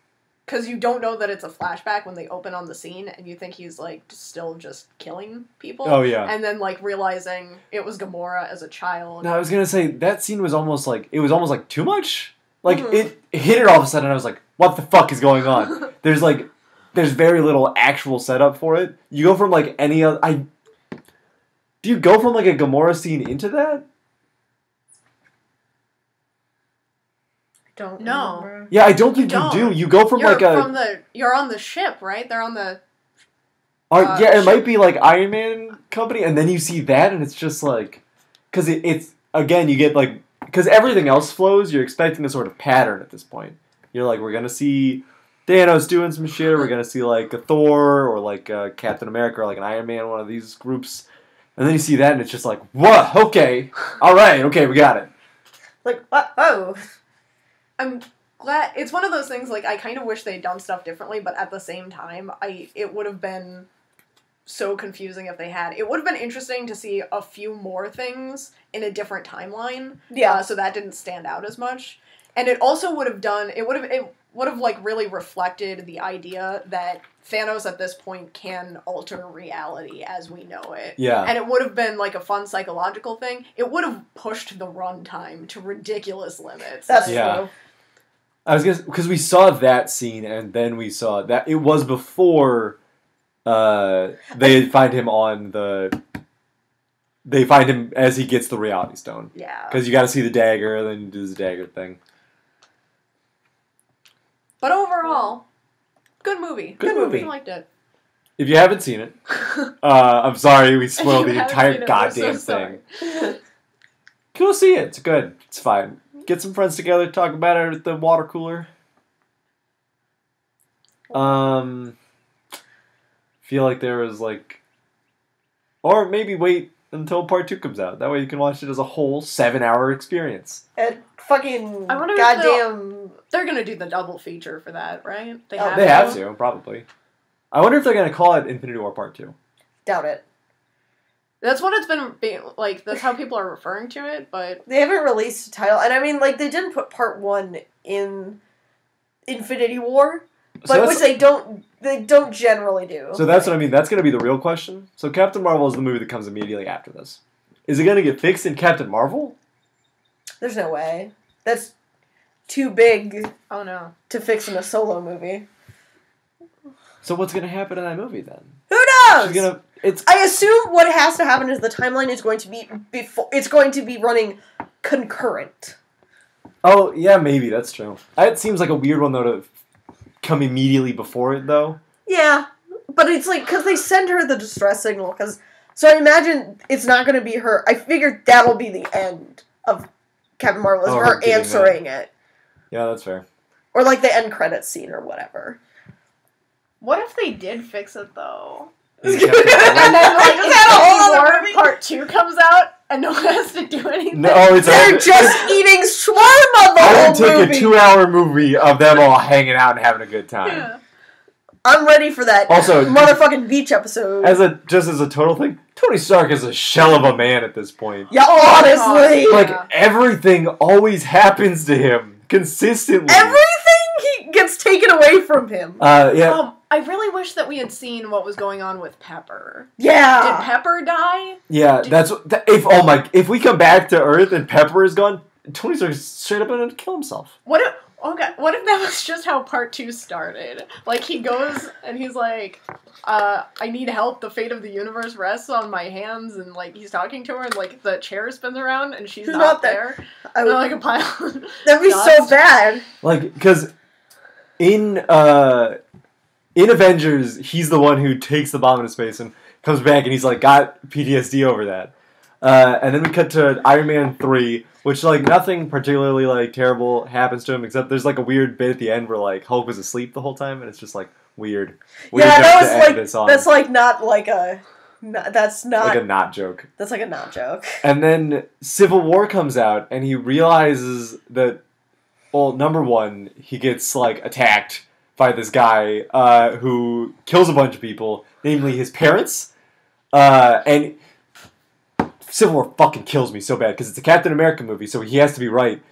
because you don't know that it's a flashback when they open on the scene, and you think he's like still just killing people. Oh yeah. And then like realizing it was Gamora as a child. No, I was gonna say that scene was almost like it was almost like too much. Like Mhm. it, it hit it all of a sudden. I was like, "What the fuck is going on?" [LAUGHS] There's like, there's very little actual setup for it. You go from like any other. I do you go from like a Gamora scene into that? I don't No. remember. Yeah, I don't think you, don't. do. You go from you're like a. from the you're on the ship, right? They're on the or- uh, yeah, it ship. might be like Iron Man company, and then you see that, and it's just like, because it, it's again you get like because everything else flows. You're expecting a sort of pattern at this point. You're like, we're gonna see Thanos doing some shit. We're gonna see like a Thor or like a Captain America or like an Iron Man, one of these groups, and then you see that, and it's just like, what? Okay, all right, okay, we got it. Like what? Oh. I'm glad it's one of those things like I kind of wish they'd done stuff differently, but at the same time, I it would have been so confusing if they had. It would have been interesting to see a few more things in a different timeline. Yeah. Uh, so that didn't stand out as much. And it also would have done it would have it would have like really reflected the idea that Thanos at this point can alter reality as we know it. Yeah. And it would have been like a fun psychological thing. It would have pushed the runtime to ridiculous limits. That's Yeah. true. I was gonna because we saw that scene and then we saw that it was before uh, they find him on the. They find him as he gets the reality stone yeah. because you got to see the dagger, and then you do the dagger thing. But overall, good movie. Good movie. I liked it. If you haven't seen it, [LAUGHS] uh, I'm sorry we spoiled the entire seen so goddamn thing. [LAUGHS] Go see it. It's good. It's fine. Get some friends together, talk about it at the water cooler. Um, feel like there is like, or maybe wait until part two comes out. That way you can watch it as a whole seven-hour experience. And fucking I wonder if goddamn. They're gonna do the double feature for that, right? They Oh, have They to. have to probably. I wonder if they're gonna call it Infinity War Part Two. Doubt it. That's what it's been being like. That's how people are referring to it. But They haven't released a title, and I mean, like they didn't put part one in Infinity War, So but that's- which they don't. They don't generally do. So that's what I mean. That's going to be the real question. So Captain Marvel is the movie that comes immediately after this. Is it going to get fixed in Captain Marvel? There's no way. That's too big Oh no. to fix in a solo movie. So what's gonna happen in that movie then? Who knows? She's gonna. It's I assume what has to happen is the timeline is going to be before. It's going to be running concurrent. oh yeah, maybe that's true. It seems like a weird one though to come immediately before it though. Yeah, but it's like because they send her the distress signal. Because so I imagine it's not going to be her. I figured that'll be the end of Captain Marvel is Oh, her her getting answering it, Yeah, that's fair. or like the end credit scene or whatever. What if they did fix it though? And [LAUGHS] And then like Is that a [LAUGHS] whole other movie? Part Two comes out [LAUGHS] and no one has to do anything. No, it's They're a, just eating shawarma the I whole take movie. a two-hour movie of them all hanging out and having a good time. Yeah. I'm ready for that Also- motherfucking beach episode. As a just as a total thing, Tony Stark is a shell of a man at this point. yeah, honestly, Yeah. Like everything always happens to him consistently. gets taken away from him. uh, yeah. Um, I really wish that we had seen what was going on with Pepper. Yeah, Did Pepper die? Yeah, that's what- that, if oh my if we come back to Earth and Pepper is gone, Tony Stark's straight up gonna kill himself. What if okay? What if that was just how Part Two started? Like he goes and he's like, uh, "I need help. The fate of the universe rests on my hands." And like he's talking to her, and like the chair spins around, and she's She's not, not there. there. I And would, like a pile. that'd be so bad. Like because in uh in Avengers, he's the one who takes the bomb into space and comes back and he's like got PTSD over that. Uh, and then we cut to Iron Man three, which like nothing particularly like terrible happens to him except there's like a weird bit at the end where like Hulk was asleep the whole time and it's just like weird. Weird yeah, that was like that's like not like a. no- that's not like a not joke. that's like a not joke. And then Civil War comes out, and he realizes that, well, number one, he gets like attacked by this guy uh, who kills a bunch of people, namely his parents. Uh, and Civil War fucking kills me so bad because it's a Captain America movie, so he has to be right.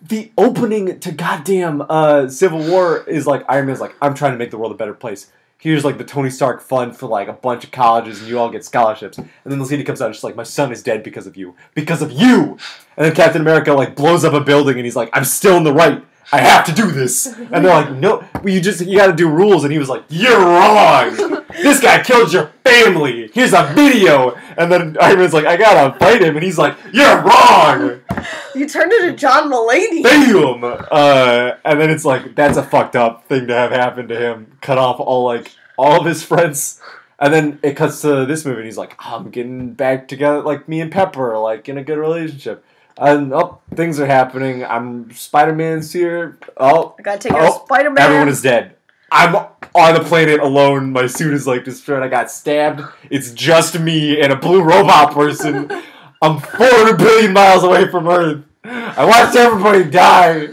The opening to goddamn uh, Civil War is like Iron Man's like, I'm trying to make the world a better place. Here's like the Tony Stark fund for like a bunch of colleges, and you all get scholarships. And then the lady comes out and she's like, "My son is dead because of you, because of you." And then Captain America like blows up a building, and he's like, "I'm still in the right. I have to do this." And they're like, "No, well, you just you got to do rules." And he was like, "You're wrong. [LAUGHS] This guy killed your family. Here's a video." And then Iron Man's like, "I gotta fight him," and he's like, "You're wrong." You turned into John Mulaney. Bam! Uh, and then it's like that's a fucked up thing to have happened to him. Cut off all like all of his friends, and then it cuts to this movie, and he's like, "I'm getting back together, like me and Pepper, like in a good relationship." And oh, things are happening. I'm Spider Man's here. Oh, I gotta take Oh, out Spider Man. everyone is dead. I'm on the planet alone. My suit is like destroyed. I got stabbed. It's just me and a blue robot person. [LAUGHS] I'm 400 billion miles away from Earth. I watched everybody die.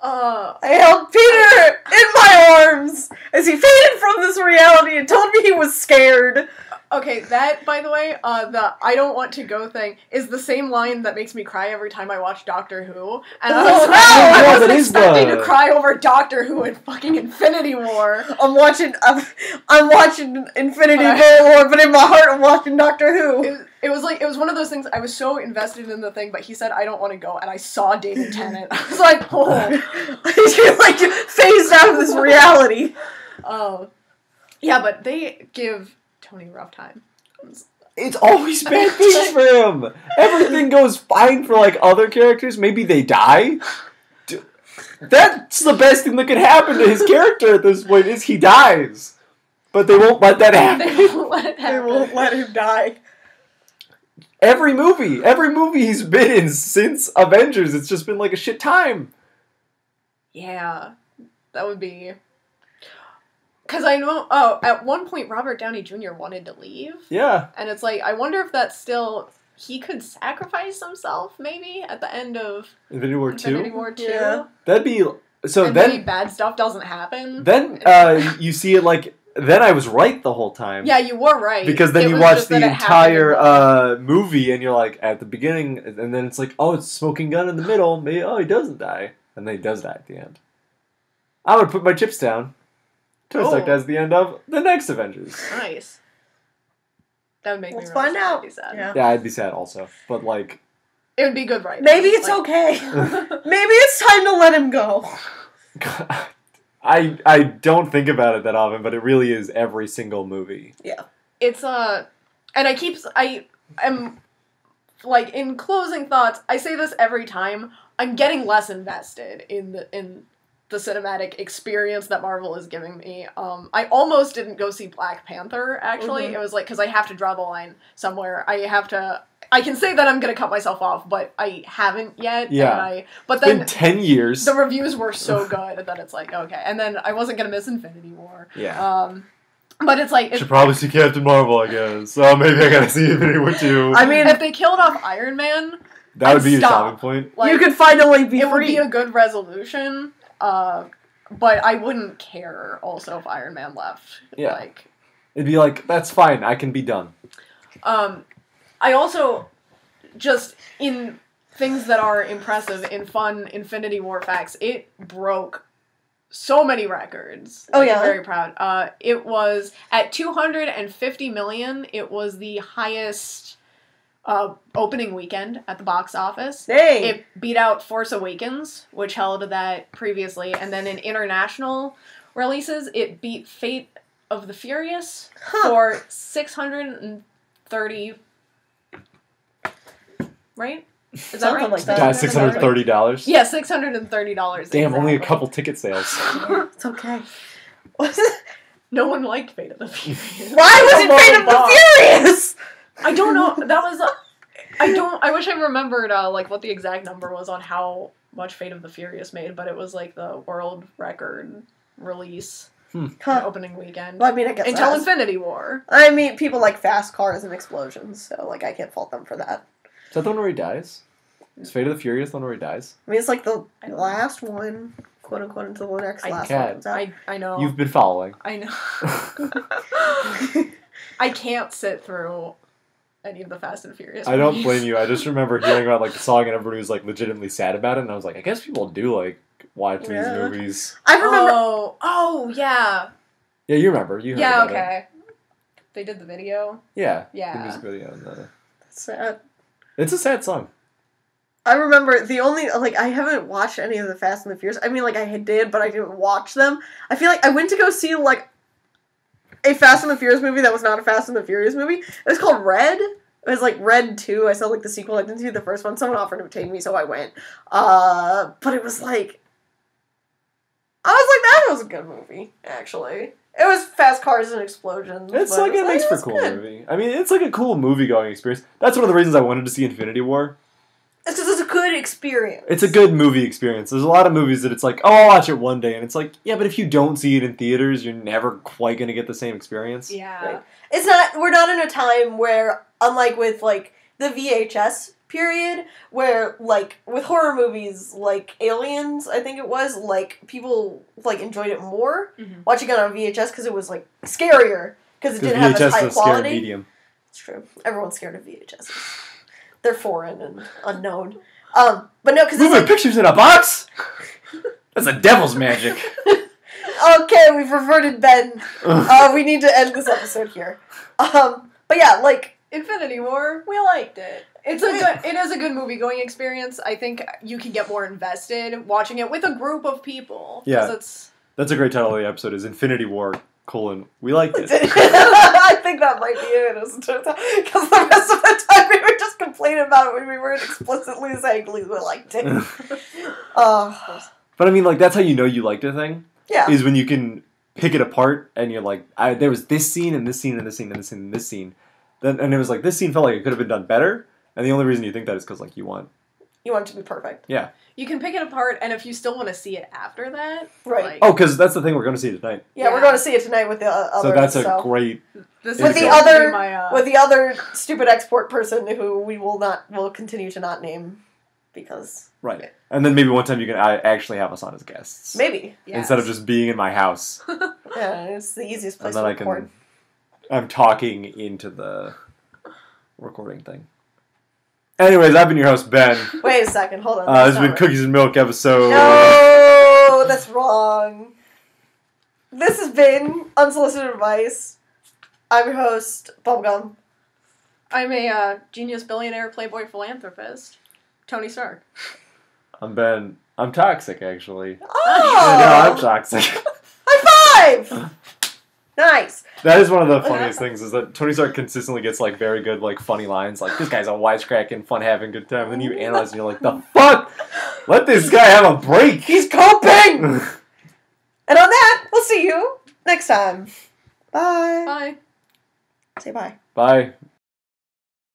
Uh, I held Peter in my arms as he faded from this reality and told me he was scared. Okay, that by the way, uh, the "I don't want to go" thing is the same line that makes me cry every time I watch Doctor Who, and I was, [LAUGHS] Oh, no! I Yeah, was that is expecting the- to cry over Doctor Who in fucking Infinity War. I'm watching. I'm, I'm watching Infinity But War, but in my heart, I'm watching Doctor Who. It, it was like it was one of those things. I was so invested in the thing, but he said I don't want to go, and I saw David Tennant. [LAUGHS] I was like, oh, [LAUGHS] You're like phased out of this reality. oh, yeah. But they give Tony a rough time. It's always bad [LAUGHS] things for him. Everything goes fine for like other characters. Maybe they die. That's the best thing that could happen to his character at this point is he dies. But they won't let that They happen. won't let it They won't let him die. Every movie, every movie he's been in since Avengers, it's just been like a shit time. Yeah, that would be. Because I know, oh, at one point Robert Downey Jr. wanted to leave, Yeah. and it's like I wonder if that's still he could sacrifice himself maybe at the end of Infinity War 2. Infinity 2. War Two, Yeah. That'd be so and maybe then bad stuff doesn't happen. then uh you see it like then I was right the whole time. yeah, you were right. because then It you watch the that it happened entire uh, movie and you're like at the beginning and then it's like oh it's smoking gun in the middle maybe oh he doesn't die and then he does die at the end i would put my chips down Tony Stark Oh. dies the end of the next avengers nice. That would make Let's me really find sad. out. Be sad. Yeah. yeah i'd be sad also but like It would be good right. Maybe it's Like- okay. [LAUGHS] [LAUGHS] Maybe it's time to let him go. [LAUGHS] I I don't think about it that often, but it really is every single movie. Yeah. It's uh and i keep i am like in closing thoughts i say this every time i'm getting less invested in the in the cinematic experience that marvel is giving me um i almost didn't go see black panther actually Mhm. it was like because i have to draw the line somewhere i have to i can say that i'm gonna cut myself off but i haven't yet Yeah. and I, but It's then been ten years. the reviews were so [LAUGHS] good that it's like okay and then i wasn't gonna miss infinity war yeah. um but it's like it, Should probably see Captain Marvel, I guess. So [LAUGHS] maybe I gotta see Infinity War too. I mean, if they killed off iron man that would be your stop. stopping point. like you could finally be it would be a good resolution uh but i wouldn't care also if iron man left Yeah. like It'd be like, that's fine, I can be done. um i also just in things that are impressive in fun infinity war facts it broke so many records Oh, I'm yeah? very proud uh it was at 250 million it was the highest uh opening weekend at the box office Hey, it beat out Force Awakens, which held that previously, and then in international releases, it beat Fate of the Furious Huh. for six hundred and thirty. Right? Is that Something right? like that. Got That's six hundred thirty dollars. Yeah, six hundred and thirty dollars. Damn, only a couple ticket sales. [LAUGHS] it's okay. [LAUGHS] No one liked Fate of the Furious. Why was it Fate of the Furious? I don't know. [LAUGHS] That was. I don't. I wish I remembered uh, like what the exact number was on how much Fate of the Furious made, but it was like the world record release Huh. opening weekend Well, I mean, I guess until that's- Infinity War. I mean, people like fast cars and explosions, so like I can't fault them for that. Is that the one where he dies? Is Fate of the Furious the one where he dies? I mean, it's like the I don't last one, quote unquote, until the next I last can't. one. I I know. You've been following. I know. [LAUGHS] [LAUGHS] I can't sit through any of the Fast and Furious. I don't blame you. I just remember [LAUGHS] hearing about like the song and everybody was like legitimately sad about it, and I was like, I guess people do like watch these movies. I remember. Oh, oh yeah, Yeah, you remember. You heard yeah. about it. Okay. They did the video. Yeah. Yeah. The Yeah. music video. And the... Sad. It's a sad song. I remember the only like I haven't watched any of the Fast and the Furious. I mean, like I did, but I didn't watch them. I feel like I went to go see like a Fast and the Furious movie that was not a Fast and the Furious movie. It was called Red. It was like Red Two. I saw like the sequel. I didn't see the first one. Someone offered to take me, so I went. Uh, but it was like I was like that was a good movie actually. It was fast cars and explosions. It's like was it makes for a was cool good. movie. I mean, it's like a cool movie going experience. That's one of the reasons I wanted to see Infinity War. It's because good experience. It's a good movie experience. There's a lot of movies that it's like, oh, I'll watch it one day, and it's like, yeah, but if you don't see it in theaters, you're never quite gonna get the same experience. Yeah. Right. it's not we're not in a time where unlike with like the VHS period where like with horror movies like Aliens I think it was like people like enjoyed it more Mhm. watching it on VHS because it was like scarier because it Because didn't have VHS as is high a scary quality. medium. It's true. Everyone's scared of vhs They're foreign and unknown. Um, but no, because it's Moving like pictures in a box. That's a devil's magic. [LAUGHS] okay, we've reverted Ben. [LAUGHS] Uh, we need to end this episode here. Um, but yeah, like Infinity War, we liked it. It's a good. It is a good movie going experience. I think you can get more invested watching it with a group of people. Yeah. It's That's a great title of the episode. Is Infinity War colon We liked it. [LAUGHS] I think that might be it. Because the rest of the time we were just complaining about it when we weren't explicitly saying we liked it. [LAUGHS] Uh, But I mean, like that's how you know you liked a thing yeah. is when you can pick it apart and you're like, I, there was this scene and this scene and this scene and this scene and this scene. Then and it was like this scene felt like it could have been done better. And the only reason you think that is because like you want You want it to be perfect. Yeah. You can pick it apart, and if you still want to see it after that, Right. like, oh because that's the thing we're going to see tonight. Yeah, we're going to see it tonight with the uh, so other. that's a so. great. this With the going to be other- my, uh, with the other stupid export person who we will not will continue to not name because Right. And then maybe one time you can actually have us on as guests maybe yes. instead of just being in my house [LAUGHS] yeah it's the easiest place and then to I record. can. I'm talking into the recording thing. Anyways, I've been your host Ben. [LAUGHS] Wait a second, hold on. Uh, this has been not Cookies and Milk episode. right. No, that's wrong. This has been unsolicited advice. I'm your host, Bubblegum. I'm a uh, genius billionaire playboy philanthropist. Tony Stark. [LAUGHS] I'm Ben. I'm toxic, actually. Oh! Yeah, I'm toxic. [LAUGHS] High five! Nice. That is one of the funniest things is that Tony Stark consistently gets like very good, like funny lines. Like this guy's a wisecracking, fun having, good time. And then you analyze and you're like, the fuck? Let this guy have a break. He's coping! and on that, we'll see you next time. Bye. Bye. Say bye. Bye.